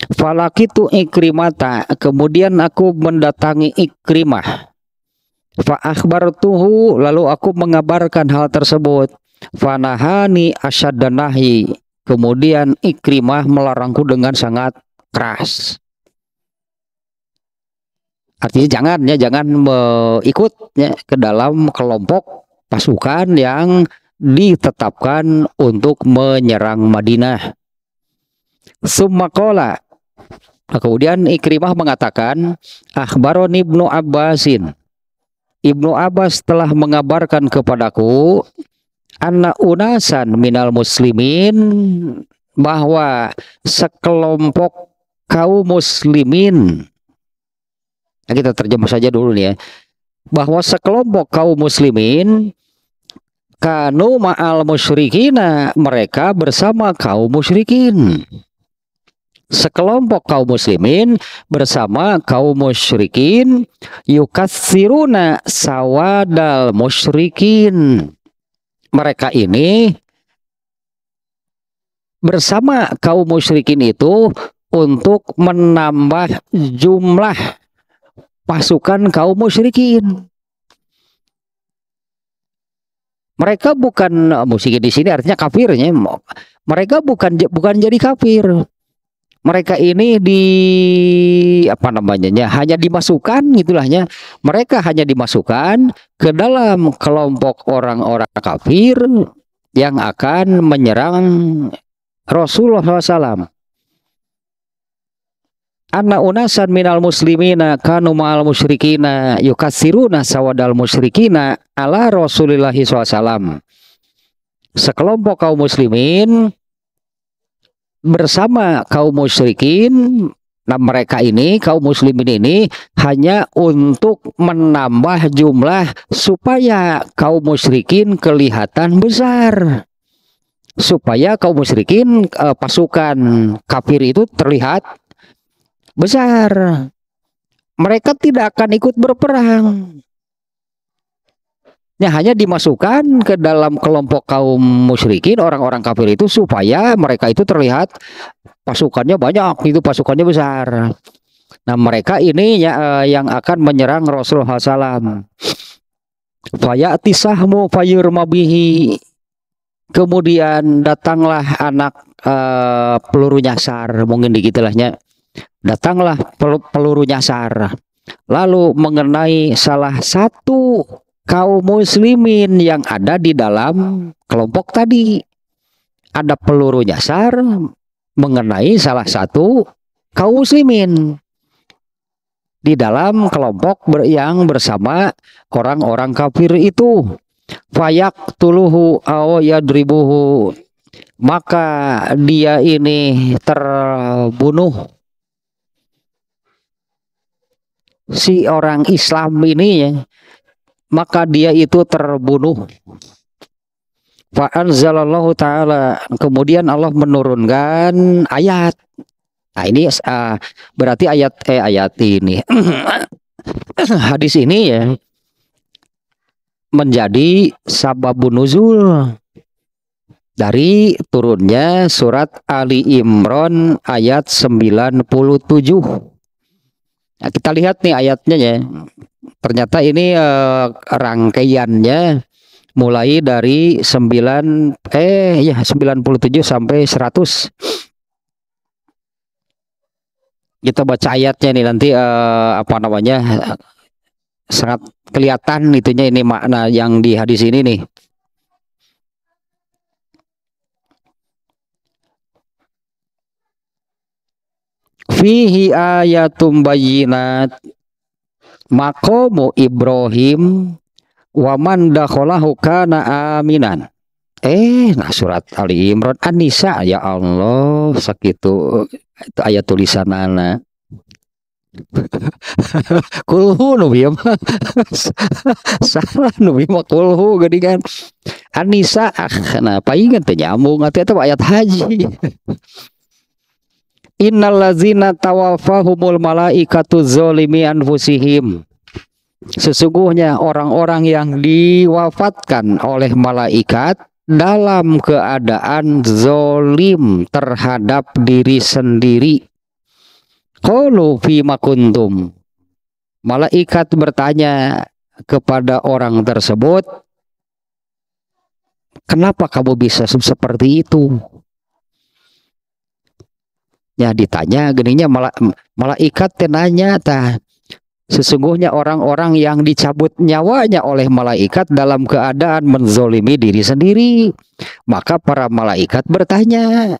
Falakitu ikrimata. Kemudian aku mendatangi ikrimah. Fa tuhu lalu aku mengabarkan hal tersebut. Fanahani asyadanahi. Kemudian ikrimah melarangku dengan sangat keras. Artinya jangan ya jangan ikut ya, ke dalam kelompok pasukan yang ditetapkan untuk menyerang Madinah. Summakola Nah, kemudian Ikrimah mengatakan, Akhbaron Ibnu Abbasin. Ibnu Abbas telah mengabarkan kepadaku anak unasan minal muslimin bahwa sekelompok kaum muslimin nah, kita terjemah saja dulu nih ya bahwa sekelompok kaum muslimin kanu ma'al musyrikina mereka bersama kaum musyrikin sekelompok kaum muslimin bersama kaum musyrikin yukatsiruna sawadal musyrikin. Mereka ini bersama kaum musyrikin itu untuk menambah jumlah pasukan kaum musyrikin. Mereka bukan musyrikin di sini artinya kafirnya mereka bukan bukan jadi kafir mereka ini di apa namanya hanya dimasukkan gitulahnya mereka hanya dimasukkan ke dalam kelompok orang-orang kafir yang akan menyerang Rasulullah SAW. Anna unasan minal muslimina kanu ma'al musyrikina yukatsiruna sawadal musyrikina ala Rasulillah SAW. Sekelompok kaum muslimin bersama kaum musyrikin Nah mereka ini kaum muslimin ini hanya untuk menambah jumlah supaya kaum musyrikin kelihatan besar. Supaya kaum musyrikin eh, pasukan kafir itu terlihat besar. Mereka tidak akan ikut berperang ya hanya dimasukkan ke dalam kelompok kaum musyrikin orang-orang kafir itu supaya mereka itu terlihat pasukannya banyak itu pasukannya besar. Nah mereka ini ya, yang akan menyerang Rasulullah SAW fayati sahmu fayur mabihi kemudian datanglah anak uh, peluru nyasar mungkin digitulahnya datanglah peluru nyasar. Lalu mengenai salah satu kaum muslimin yang ada di dalam kelompok tadi. Ada peluru nyasar mengenai salah satu kaum muslimin di dalam kelompok yang bersama orang-orang kafir itu. Fayak tuluhu aw yadribuhu maka dia ini terbunuh si orang Islam ini ya maka dia itu terbunuh. Fa'anzalallahu ta'ala. Kemudian Allah menurunkan ayat. Nah ini uh, berarti ayat eh ayat ini hadis ini ya menjadi sababun nuzul dari turunnya surat Ali Imran ayat 97. Nah, kita lihat nih ayatnya ya ternyata ini uh, rangkaiannya mulai dari 9 eh ya 97 sampai 100 kita baca ayatnya nih nanti uh, apa namanya sangat kelihatan itunya ini makna yang di hadis ini nih. Fihi ayatum bayinat makomu Ibrahim waman dakholahu kana aminan. Eh nah surat Ali Imran Anisa ya Allah sakitu itu ayat tulisan anak kulhu nubi salah nubi mah kulhu gede kan. Anisa ah nah paingan teh nyambung? Ayat haji Innal ladzina tawaffahumul malaikatu zalimi anfusihim. Sesungguhnya orang-orang yang diwafatkan oleh malaikat dalam keadaan zolim terhadap diri sendiri. Qalu fi makuntum. Malaikat bertanya kepada orang tersebut, "Kenapa kamu bisa seperti itu?" Ya ditanya geninya mala, malaikat tenanya tah sesungguhnya orang-orang yang dicabut nyawanya oleh malaikat dalam keadaan menzolimi diri sendiri. Maka para malaikat bertanya.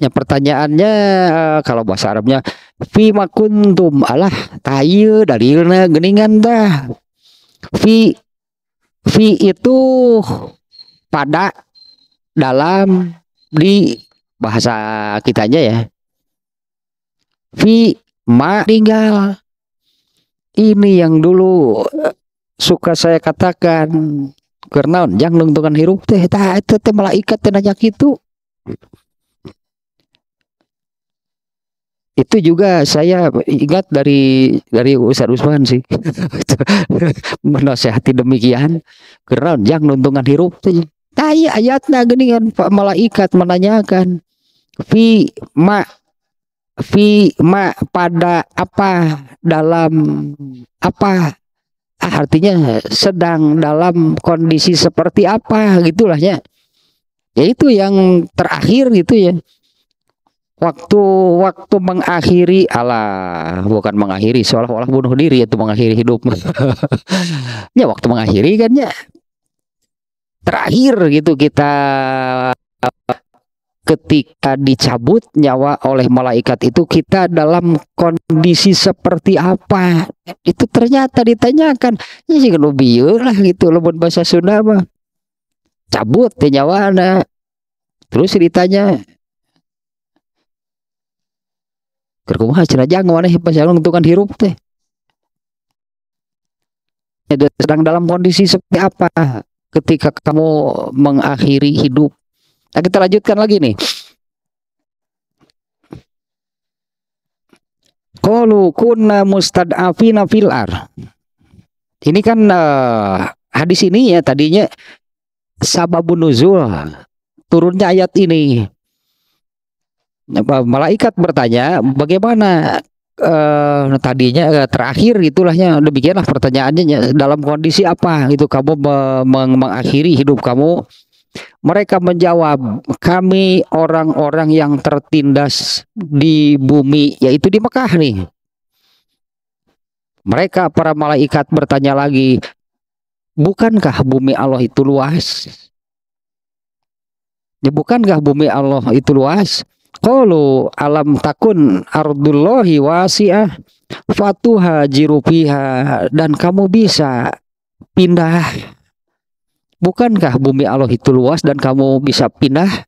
Ya pertanyaannya eh, kalau bahasa Arabnya fi makuntum alah? Tayu dalilna geningan dah fi fi itu pada dalam di bahasa kitanya ya fi ma tinggal ini yang dulu suka saya katakan karena yang nungtungan hirup teh tah itu teh malaikat teh nanya gitu itu juga saya ingat dari dari Ustaz Usman sih menasehati demikian karena yang nuntungan hirup teh ayatnya gini kan malaikat menanyakan fi ma fi ma pada apa dalam apa? Ah, artinya sedang dalam kondisi seperti apa gitulah ya. Ya itu yang terakhir gitu ya. Waktu waktu mengakhiri Allah bukan mengakhiri seolah-olah bunuh diri itu mengakhiri hidup. Ya waktu mengakhiri kan ya. Terakhir gitu kita ketika dicabut nyawa oleh malaikat itu kita dalam kondisi seperti apa? Itu ternyata ditanyakan. Ya sih kalau lah gitu loh bahasa Sunda mah. Cabut ya nyawa ada terus ditanya kerkumaha cenah jang mana pas yang kan hirup teh. Sedang dalam kondisi seperti apa? Ketika kamu mengakhiri hidup Nah, kita lanjutkan lagi nih. Qalu kunna mustad'afina fil ar. Ini kan uh, hadis ini ya tadinya sababun nuzul turunnya ayat ini. Malaikat bertanya, bagaimana uh, tadinya uh, terakhir itulahnya demikianlah pertanyaannya dalam kondisi apa itu kamu mengakhiri hidup kamu mereka menjawab, kami orang-orang yang tertindas di bumi, yaitu di Mekah nih. Mereka para malaikat bertanya lagi, bukankah bumi Allah itu luas? Ya bukankah bumi Allah itu luas? Qalu alam takun ardullahi wasi'ah fatuha jirupiha dan kamu bisa pindah Bukankah bumi Allah itu luas dan kamu bisa pindah?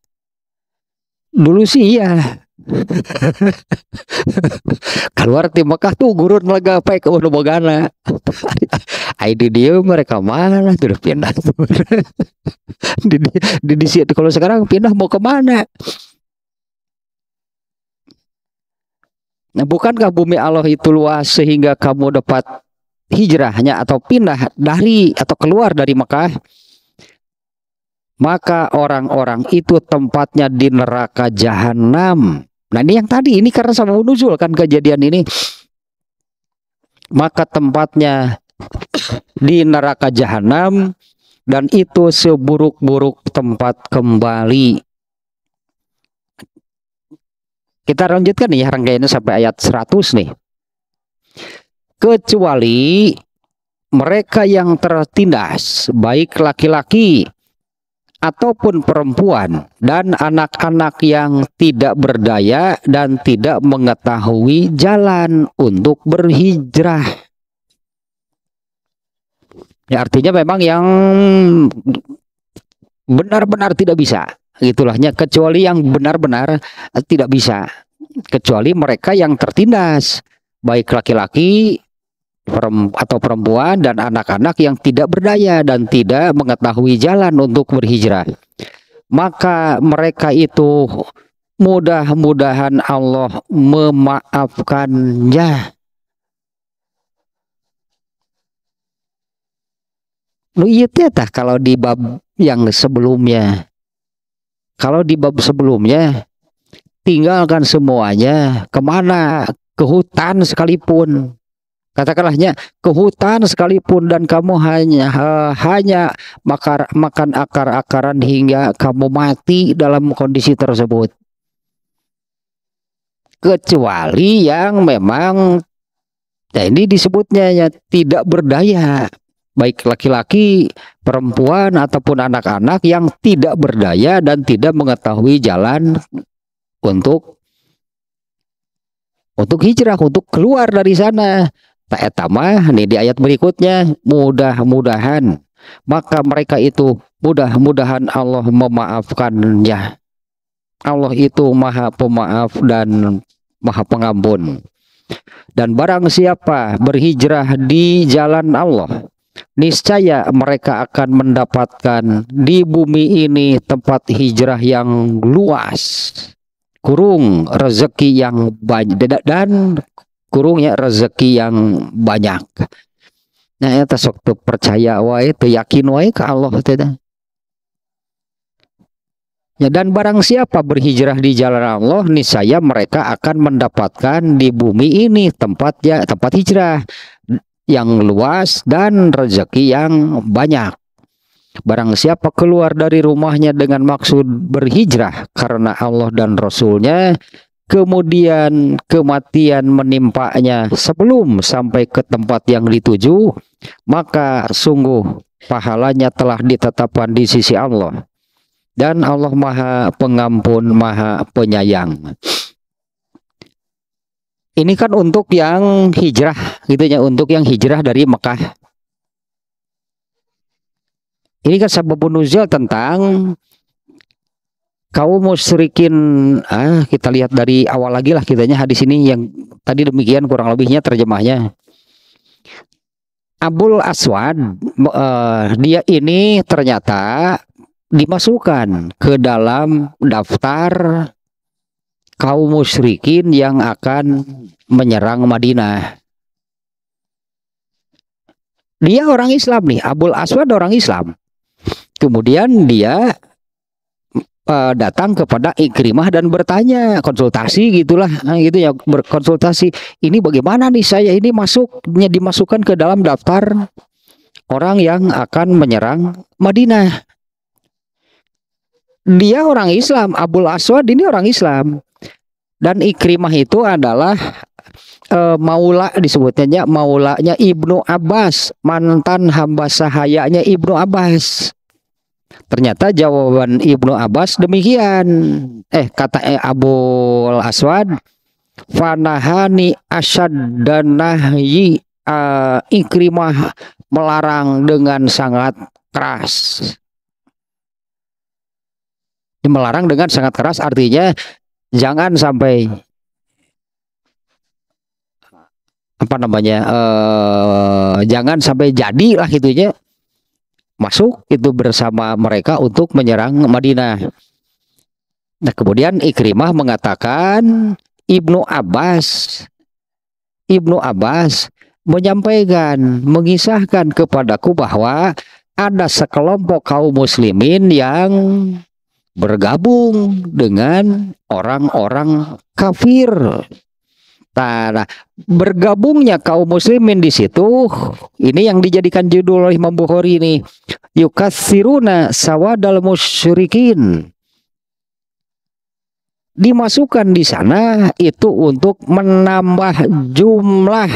Dulu sih iya. keluar di Mekah tuh gurun lega apa ke udah bogana ID dia mereka mana tuh pindah di, di, di, di, kalau sekarang pindah mau ke mana nah bukankah bumi Allah itu luas sehingga kamu dapat hijrahnya atau pindah dari atau keluar dari Mekah maka orang-orang itu tempatnya di neraka jahanam. Nah ini yang tadi ini karena sama nuzul kan kejadian ini. Maka tempatnya di neraka jahanam dan itu seburuk-buruk tempat kembali. Kita lanjutkan nih rangkaiannya sampai ayat 100 nih. Kecuali mereka yang tertindas, baik laki-laki ataupun perempuan dan anak-anak yang tidak berdaya dan tidak mengetahui jalan untuk berhijrah. Ya artinya memang yang benar-benar tidak bisa. Itulahnya kecuali yang benar-benar tidak bisa. Kecuali mereka yang tertindas, baik laki-laki atau perempuan dan anak-anak yang tidak berdaya dan tidak mengetahui jalan untuk berhijrah. Maka mereka itu mudah-mudahan Allah memaafkannya. Lu iya tah kalau di bab yang sebelumnya. Kalau di bab sebelumnya tinggalkan semuanya ke mana ke hutan sekalipun katakanlahnya ke hutan sekalipun dan kamu hanya uh, hanya makar, makan akar-akaran hingga kamu mati dalam kondisi tersebut. Kecuali yang memang ya ini disebutnya ya tidak berdaya. Baik laki-laki, perempuan ataupun anak-anak yang tidak berdaya dan tidak mengetahui jalan untuk untuk hijrah, untuk keluar dari sana etama nih di ayat berikutnya mudah-mudahan maka mereka itu mudah-mudahan Allah memaafkannya. Allah itu maha pemaaf dan maha pengampun dan barang siapa berhijrah di jalan Allah niscaya mereka akan mendapatkan di bumi ini tempat hijrah yang luas kurung rezeki yang banyak. Dan kurungnya rezeki yang banyak nah itu sok percaya wae itu yakin wae ke Allah tidak Ya, dan barang siapa berhijrah di jalan Allah, niscaya mereka akan mendapatkan di bumi ini tempat ya tempat hijrah yang luas dan rezeki yang banyak. Barang siapa keluar dari rumahnya dengan maksud berhijrah karena Allah dan Rasulnya, kemudian kematian menimpanya sebelum sampai ke tempat yang dituju, maka sungguh pahalanya telah ditetapkan di sisi Allah. Dan Allah Maha Pengampun, Maha Penyayang. Ini kan untuk yang hijrah, gitu ya, untuk yang hijrah dari Mekah. Ini kan sabab nuzul tentang kaum musyrikin ah kita lihat dari awal lagi lah kitanya hadis ini yang tadi demikian kurang lebihnya terjemahnya Abul Aswad uh, dia ini ternyata dimasukkan ke dalam daftar kaum musyrikin yang akan menyerang Madinah. Dia orang Islam nih, Abul Aswad orang Islam. Kemudian dia uh, datang kepada Ikrimah dan bertanya konsultasi gitulah nah, gitu ya berkonsultasi ini bagaimana nih saya? Ini masuknya dimasukkan ke dalam daftar orang yang akan menyerang Madinah. Dia orang Islam Abul Aswad ini orang Islam. Dan Ikrimah itu adalah uh, maula disebutnya maulanya Ibnu Abbas mantan hamba sahayanya Ibnu Abbas Ternyata jawaban Ibnu Abbas demikian. Eh kata eh, Abu Aswad fanahani asyad dan nahyi uh, ikrimah melarang dengan sangat keras. Melarang dengan sangat keras artinya jangan sampai apa namanya uh, jangan sampai jadi lah gitunya masuk itu bersama mereka untuk menyerang Madinah. Nah, kemudian Ikrimah mengatakan Ibnu Abbas Ibnu Abbas menyampaikan, mengisahkan kepadaku bahwa ada sekelompok kaum muslimin yang bergabung dengan orang-orang kafir Nah, bergabungnya kaum muslimin di situ ini yang dijadikan judul oleh Imam Bukhari ini. Yukatsiruna sawadal musyrikin. Dimasukkan di sana itu untuk menambah jumlah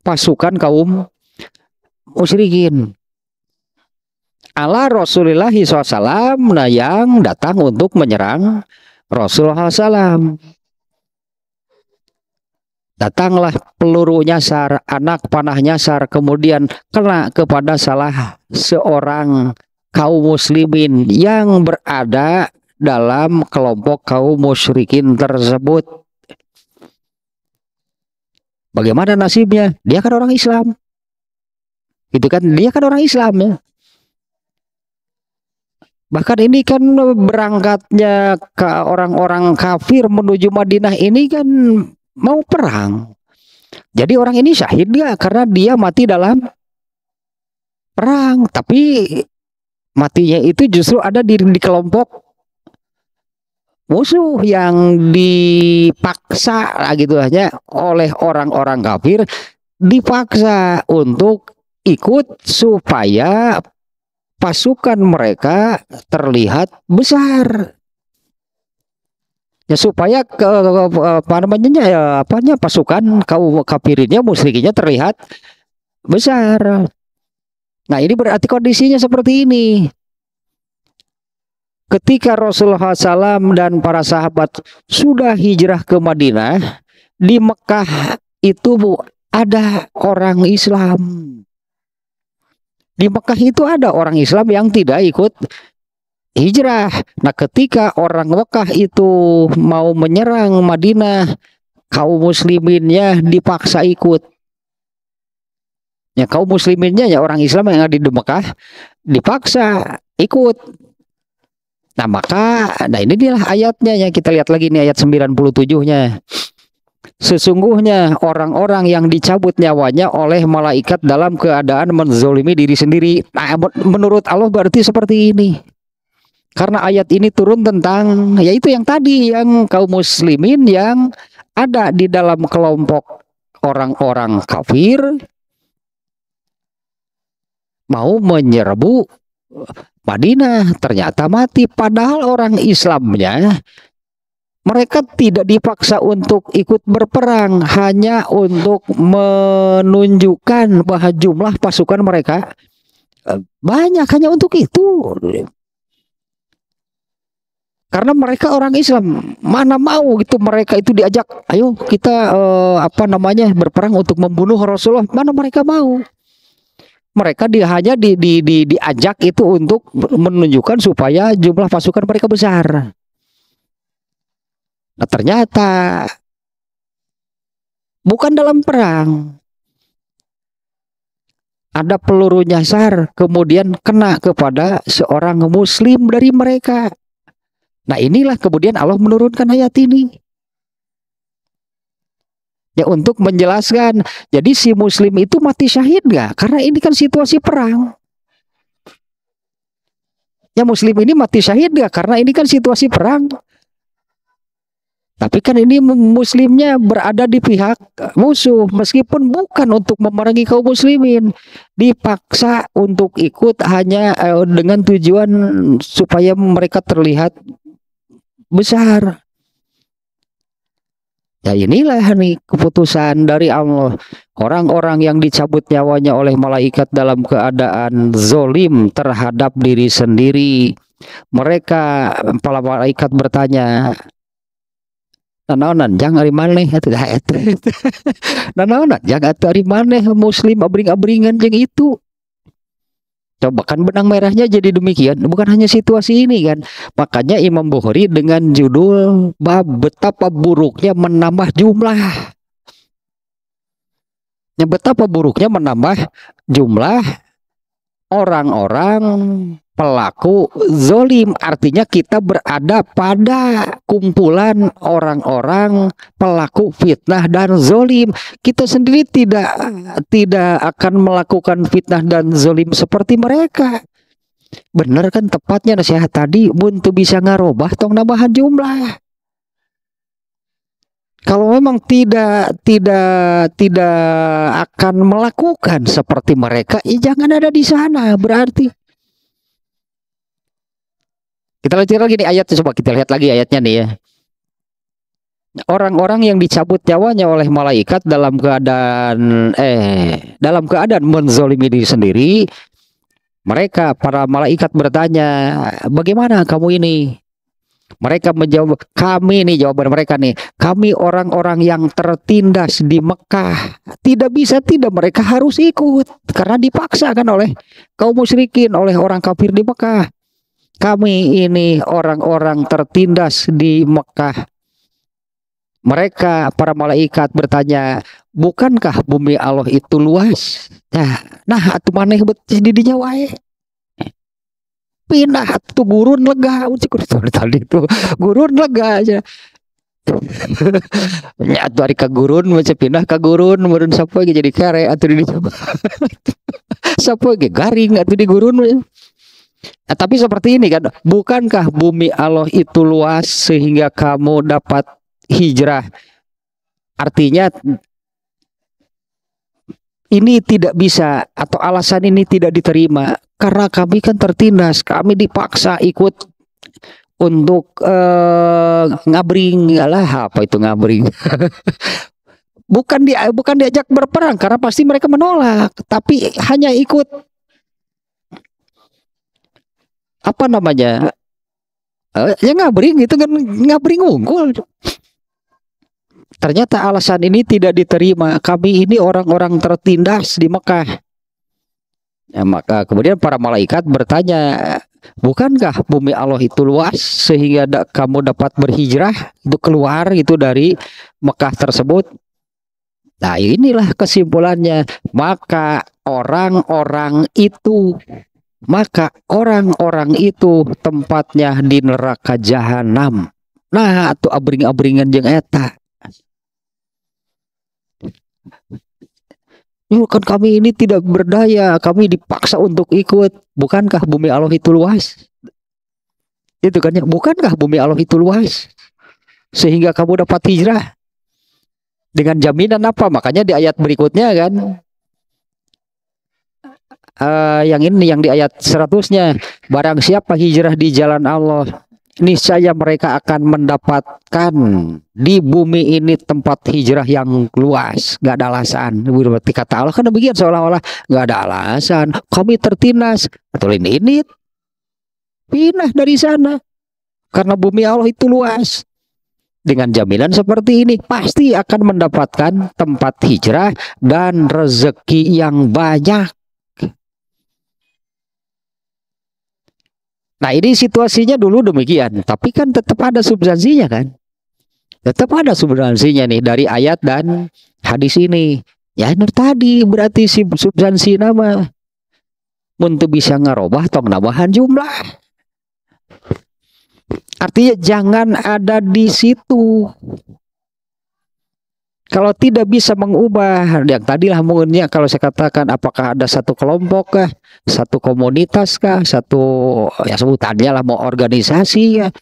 pasukan kaum musyrikin. Ala Rasulullah SAW nah yang datang untuk menyerang Rasulullah SAW Datanglah peluru nyasar, anak panah nyasar, kemudian kena kepada salah seorang kaum muslimin yang berada dalam kelompok kaum musyrikin tersebut. Bagaimana nasibnya? Dia kan orang Islam. Itu kan dia kan orang Islam ya. Bahkan ini kan berangkatnya ke orang-orang kafir menuju Madinah ini kan mau perang. Jadi orang ini syahid dia karena dia mati dalam perang, tapi matinya itu justru ada di, di kelompok musuh yang dipaksa gitu aja oleh orang-orang kafir dipaksa untuk ikut supaya pasukan mereka terlihat besar ya supaya ke, apa namanya ya apanya pasukan kaum kafirinnya musyrikinya terlihat besar. Nah, ini berarti kondisinya seperti ini. Ketika Rasulullah SAW dan para sahabat sudah hijrah ke Madinah, di Mekah itu bu ada orang Islam. Di Mekah itu ada orang Islam yang tidak ikut hijrah. Nah, ketika orang Mekah itu mau menyerang Madinah, kaum musliminnya dipaksa ikut. Ya, kaum musliminnya ya orang Islam yang ada di Mekah dipaksa ikut. Nah, maka nah ini dia ayatnya ya kita lihat lagi nih ayat 97-nya. Sesungguhnya orang-orang yang dicabut nyawanya oleh malaikat dalam keadaan menzolimi diri sendiri. Nah, menurut Allah berarti seperti ini. Karena ayat ini turun tentang yaitu yang tadi yang kaum muslimin yang ada di dalam kelompok orang-orang kafir mau menyerbu Madinah ternyata mati. Padahal orang Islamnya mereka tidak dipaksa untuk ikut berperang hanya untuk menunjukkan bahwa jumlah pasukan mereka eh, banyak. Hanya untuk itu karena mereka orang Islam mana mau gitu mereka itu diajak ayo kita uh, apa namanya berperang untuk membunuh Rasulullah. Mana mereka mau? Mereka dia hanya di, di, di, diajak itu untuk menunjukkan supaya jumlah pasukan mereka besar. Nah ternyata bukan dalam perang. Ada peluru nyasar kemudian kena kepada seorang muslim dari mereka Nah inilah kemudian Allah menurunkan ayat ini. Ya untuk menjelaskan. Jadi si muslim itu mati syahid nggak? Karena ini kan situasi perang. Ya muslim ini mati syahid nggak? Karena ini kan situasi perang. Tapi kan ini muslimnya berada di pihak musuh meskipun bukan untuk memerangi kaum muslimin. Dipaksa untuk ikut hanya eh, dengan tujuan supaya mereka terlihat besar. Ya inilah nih keputusan dari Allah. Orang-orang yang dicabut nyawanya oleh malaikat dalam keadaan zolim terhadap diri sendiri. Mereka para malaikat bertanya, Nanaonan jangan dari mana itu Nanaonan jangan dari mana muslim abring-abringan yang itu Coba kan benang merahnya jadi demikian. Bukan hanya situasi ini kan. Makanya Imam Bukhari dengan judul bab betapa buruknya menambah jumlah. Yang betapa buruknya menambah jumlah orang-orang pelaku zolim. Artinya kita berada pada kumpulan orang-orang pelaku fitnah dan zolim. Kita sendiri tidak tidak akan melakukan fitnah dan zolim seperti mereka. Benar kan tepatnya nasihat tadi buntu bisa ngarobah tong nambahan jumlah. Kalau memang tidak tidak tidak akan melakukan seperti mereka, ya jangan ada di sana. Berarti kita lihat lagi nih ayatnya coba kita lihat lagi ayatnya nih ya. Orang-orang yang dicabut nyawanya oleh malaikat dalam keadaan eh dalam keadaan menzolimi diri sendiri, mereka para malaikat bertanya, "Bagaimana kamu ini?" Mereka menjawab, kami nih jawaban mereka nih, kami orang-orang yang tertindas di Mekah. Tidak bisa tidak mereka harus ikut karena dipaksa kan oleh kaum musyrikin, oleh orang kafir di Mekah. Kami ini orang-orang tertindas di Mekah. Mereka para malaikat bertanya, bukankah bumi Allah itu luas? Nah, nah atuh maneh di dinya wae. Pindah tuh gurun lega. Tadi tuh gurun lega aja. Nyatu hari ke gurun macam pindah ke gurun. Siapa lagi jadi kare atau di coba siapa lagi? Garing atau di gurun nah, tapi seperti ini kan bukankah bumi Allah itu luas sehingga kamu dapat hijrah? Artinya ini tidak bisa atau alasan ini tidak diterima. Karena kami kan tertindas, kami dipaksa ikut untuk uh, ngabring lah apa itu ngabring? Bukan dia bukan diajak berperang karena pasti mereka menolak. Tapi hanya ikut apa namanya uh, ya ngabring itu kan ngabring unggul ternyata alasan ini tidak diterima kami ini orang-orang tertindas di Mekah Ya, maka kemudian para malaikat bertanya, bukankah bumi Allah itu luas sehingga da kamu dapat berhijrah itu keluar itu dari Mekah tersebut? Nah inilah kesimpulannya. Maka orang-orang itu maka orang-orang itu tempatnya di neraka jahanam. Nah, itu abring-abringan yang eta. Kan kami ini tidak berdaya, kami dipaksa untuk ikut. Bukankah bumi Allah itu luas? Itu kan ya, bukankah bumi Allah itu luas? Sehingga kamu dapat hijrah. Dengan jaminan apa? Makanya di ayat berikutnya kan uh, yang ini yang di ayat seratusnya barang siapa hijrah di jalan Allah niscaya mereka akan mendapatkan di bumi ini tempat hijrah yang luas. Gak ada alasan. Berarti kata Allah kan demikian seolah-olah gak ada alasan. Kami tertindas. Atau ini ini. Pindah dari sana. Karena bumi Allah itu luas. Dengan jaminan seperti ini pasti akan mendapatkan tempat hijrah dan rezeki yang banyak Nah ini situasinya dulu demikian, tapi kan tetap ada substansinya kan, tetap ada substansinya nih dari ayat dan hadis ini. Ya nur tadi berarti si substansi nama untuk bisa ngerubah tong nambahan jumlah. Artinya jangan ada di situ. Kalau tidak bisa mengubah yang tadilah mungkinnya kalau saya katakan apakah ada satu kelompok kah, satu komunitas kah, satu ya sebutannya lah mau organisasi ya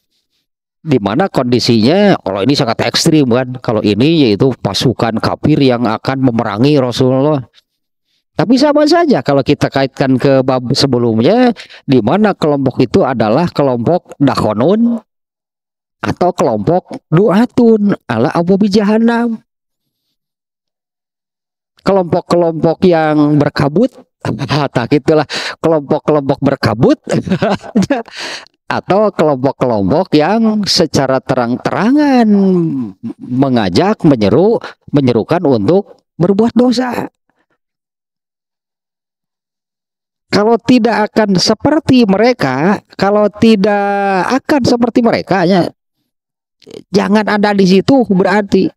di mana kondisinya kalau ini sangat ekstrim kan kalau ini yaitu pasukan kafir yang akan memerangi Rasulullah. Tapi sama saja kalau kita kaitkan ke bab sebelumnya di mana kelompok itu adalah kelompok dakhonun atau kelompok duatun ala abu jahanam kelompok-kelompok yang berkabut? Tak itulah kelompok-kelompok berkabut? Atau kelompok-kelompok yang secara terang-terangan mengajak menyeru menyerukan untuk berbuat dosa? Kalau tidak akan seperti mereka kalau tidak akan seperti mereka ya jangan ada di situ berarti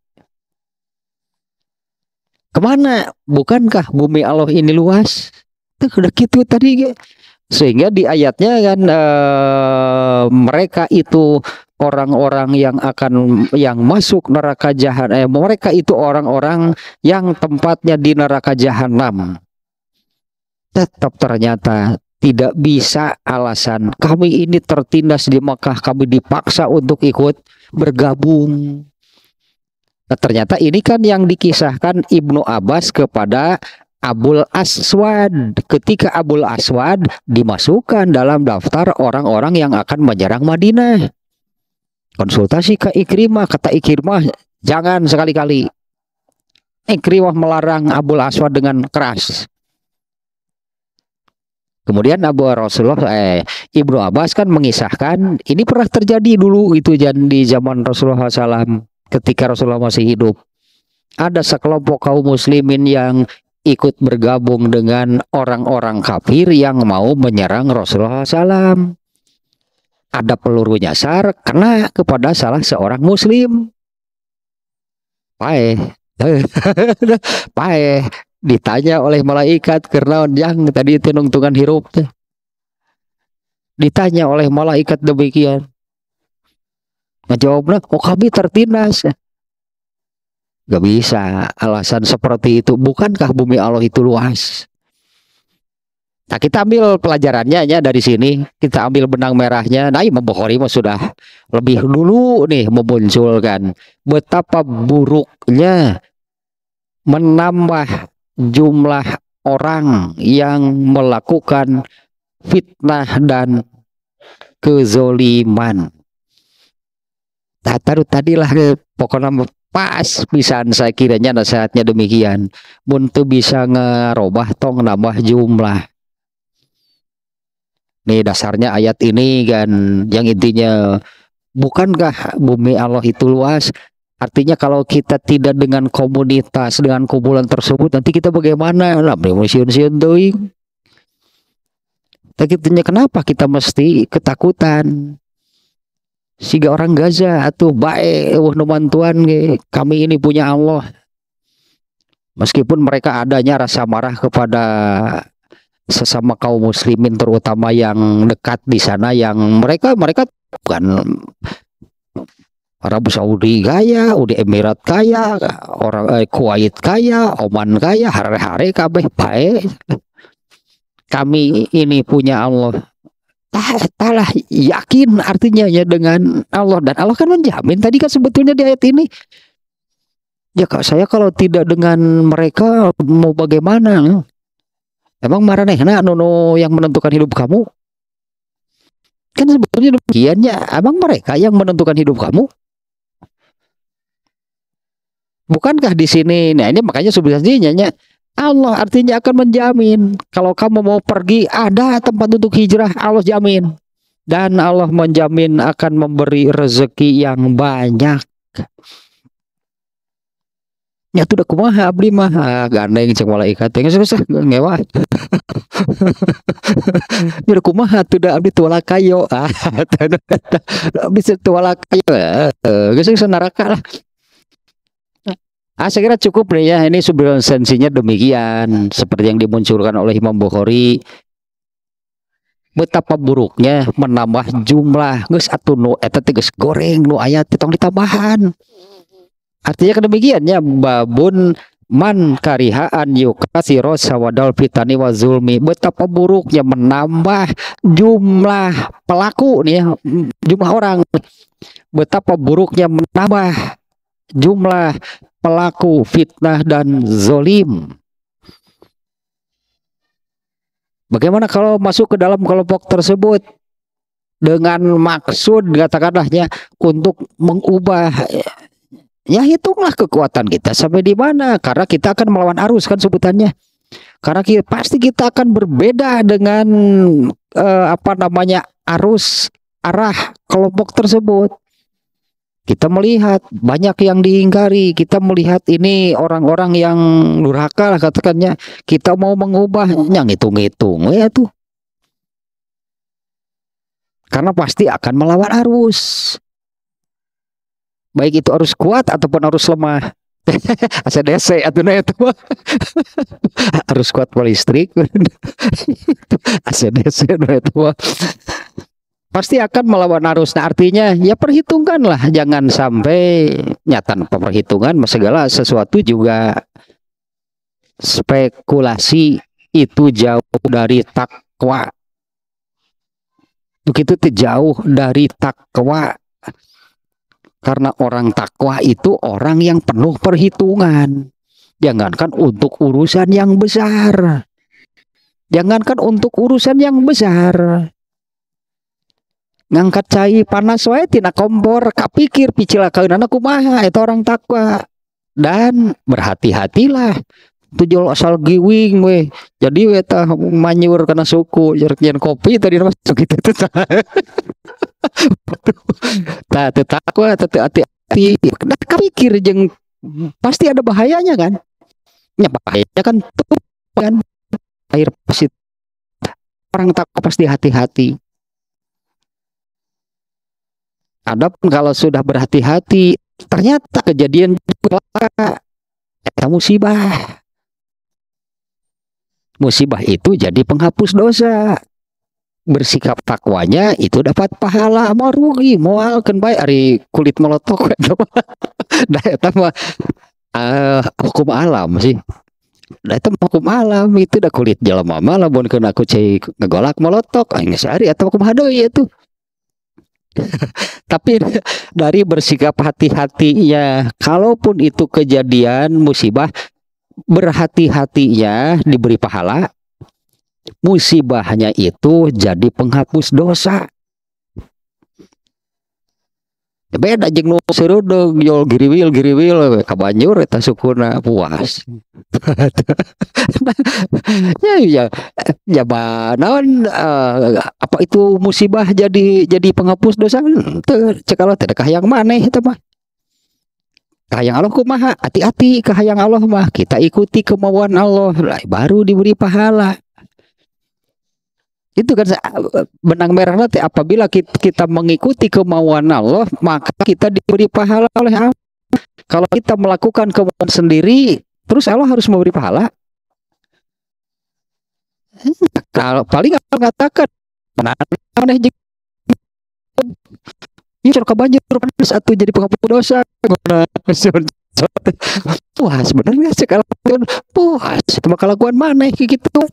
Ke mana? Bukankah bumi Allah ini luas? Udah gitu tadi sehingga di ayatnya kan e, mereka itu orang-orang yang akan yang masuk neraka jahan eh, mereka itu orang-orang yang tempatnya di neraka jahanam tetap ternyata tidak bisa alasan kami ini tertindas di Mekah kami dipaksa untuk ikut bergabung Nah, ternyata ini kan yang dikisahkan Ibnu Abbas kepada Abul Aswad. Ketika Abul Aswad dimasukkan dalam daftar orang-orang yang akan menyerang Madinah. Konsultasi ke Ikrimah, kata Ikrimah, jangan sekali-kali. Ikrimah melarang Abul Aswad dengan keras. Kemudian Abu Rasulullah eh, Ibnu Abbas kan mengisahkan ini pernah terjadi dulu itu di zaman Rasulullah SAW ketika Rasulullah masih hidup. Ada sekelompok kaum muslimin yang ikut bergabung dengan orang-orang kafir yang mau menyerang Rasulullah SAW. Ada peluru nyasar kena kepada salah seorang muslim. Pae. Pae ditanya oleh malaikat karena yang tadi itu nungtungan hirup ditanya oleh malaikat demikian ngejawabnya oh kami tertindas gak bisa alasan seperti itu bukankah bumi Allah itu luas Nah kita ambil pelajarannya ya dari sini kita ambil benang merahnya. Nah Imam Bukhari sudah lebih dulu nih memunculkan betapa buruknya menambah jumlah orang yang melakukan fitnah dan kezoliman. Nah, taruh tadilah pokoknya pas bisa saya kiranya nasihatnya demikian. Untuk bisa ngerubah tong nambah jumlah. Nih dasarnya ayat ini kan yang intinya bukankah bumi Allah itu luas Artinya kalau kita tidak dengan komunitas, dengan kumpulan tersebut, nanti kita bagaimana? Lah, siun-siun Tapi kenapa kita mesti ketakutan? Siga orang Gaza atau baik wah Tuhan kami ini punya Allah. Meskipun mereka adanya rasa marah kepada sesama kaum muslimin terutama yang dekat di sana yang mereka mereka bukan Arab Saudi kaya, Uni Emirat kaya, orang eh, Kuwait kaya, Oman kaya, hari-hari kabeh baik. Kami ini punya Allah. Talah yakin artinya ya dengan Allah. Dan Allah kan menjamin tadi kan sebetulnya di ayat ini. Ya kak saya kalau tidak dengan mereka mau bagaimana? Emang marah nah nono yang menentukan hidup kamu? Kan sebetulnya demikian ya. Emang mereka yang menentukan hidup kamu? Bukankah di sini? Nah ini makanya substansinya Allah artinya akan menjamin kalau kamu mau pergi ada tempat untuk hijrah Allah jamin dan Allah menjamin akan memberi rezeki yang banyak. Ya tuh udah kumaha abdi mah ah, gandeng cek malaikat teh susah ngewa. Ya udah kumaha tuh udah abdi tuala kayo. Ah, abdi tuala kayo. Geus neraka lah. Ah, saya kira cukup nih ya. Ini substansinya demikian seperti yang dimunculkan oleh Imam Bukhari. Betapa buruknya menambah jumlah geus atuh nu eta goreng nu ayat tong ditambahan. Artinya demikiannya babun man karihaan yukasiro sawadal fitani wa zulmi betapa buruknya menambah jumlah pelaku nih ya, jumlah orang betapa buruknya menambah jumlah pelaku fitnah dan zolim. Bagaimana kalau masuk ke dalam kelompok tersebut? Dengan maksud katakanlahnya untuk mengubah ya hitunglah kekuatan kita sampai di mana. Karena kita akan melawan arus kan sebutannya. Karena kita, pasti kita akan berbeda dengan uh, apa namanya arus arah kelompok tersebut kita melihat banyak yang diingkari, kita melihat ini orang-orang yang durhaka lah katakannya. Kita mau mengubah yang hitung-hitung ya tuh. Karena pasti akan melawan arus. Baik itu arus kuat ataupun arus lemah. ACDC atau itu arus kuat listrik ACDC itu pasti akan melawan arus. Nah, artinya ya perhitungkanlah, jangan sampai nyata perhitungan segala sesuatu juga spekulasi itu jauh dari takwa. Begitu jauh dari takwa. karena orang takwa itu orang yang penuh perhitungan jangankan untuk urusan yang besar jangankan untuk urusan yang besar ngangkat cai panas wae tina kompor kapikir picilakaun anak kumaha itu orang takwa. Dan berhati-hatilah. Tujul asal giwing we jadi we tah manyur karena suku jerkian kopi tadi masuk gitu tak takwa teu hati-hati. Nah kapikir jeng pasti ada bahayanya kan? Ya bahayanya kan tuh kan? Air pasti orang takwa pasti hati-hati Adapun kalau sudah berhati-hati, ternyata kejadian kita musibah. Musibah itu jadi penghapus dosa. Bersikap takwanya itu dapat pahala. Mau rugi mau alken baik. Hari kulit melotok. Nah itu mah uh, hukum alam sih. Nah, itu hukum alam. Itu dah kulit jalan mama lah bon kena aku cai ngegolak melotok. Aing sehari atau hukum hadoi itu Tapi dari bersikap hati-hati ya, kalaupun itu kejadian musibah, berhati-hatinya diberi pahala. Musibahnya itu jadi penghapus dosa. Beda jeng nu serudeg jol giriwil giriwil kabanjur eta sukuna puas. Ya ya ya naon uh, apa itu musibah jadi jadi penghapus dosa? Teu cekala teh kahayang maneh eta mah. Kahayang Allah kumaha? Hati-hati kahayang Allah mah. Kita ikuti kemauan Allah baru diberi pahala itu kan benang merah nanti apabila kita, mengikuti kemauan Allah maka kita diberi pahala oleh Allah. Kalau kita melakukan kemauan sendiri terus Allah harus memberi pahala. Kalau paling Allah mengatakan aneh ini cara banjir satu jadi penghapus dosa. Puas sebenarnya sekarang puas cuma kelakuan mana gitu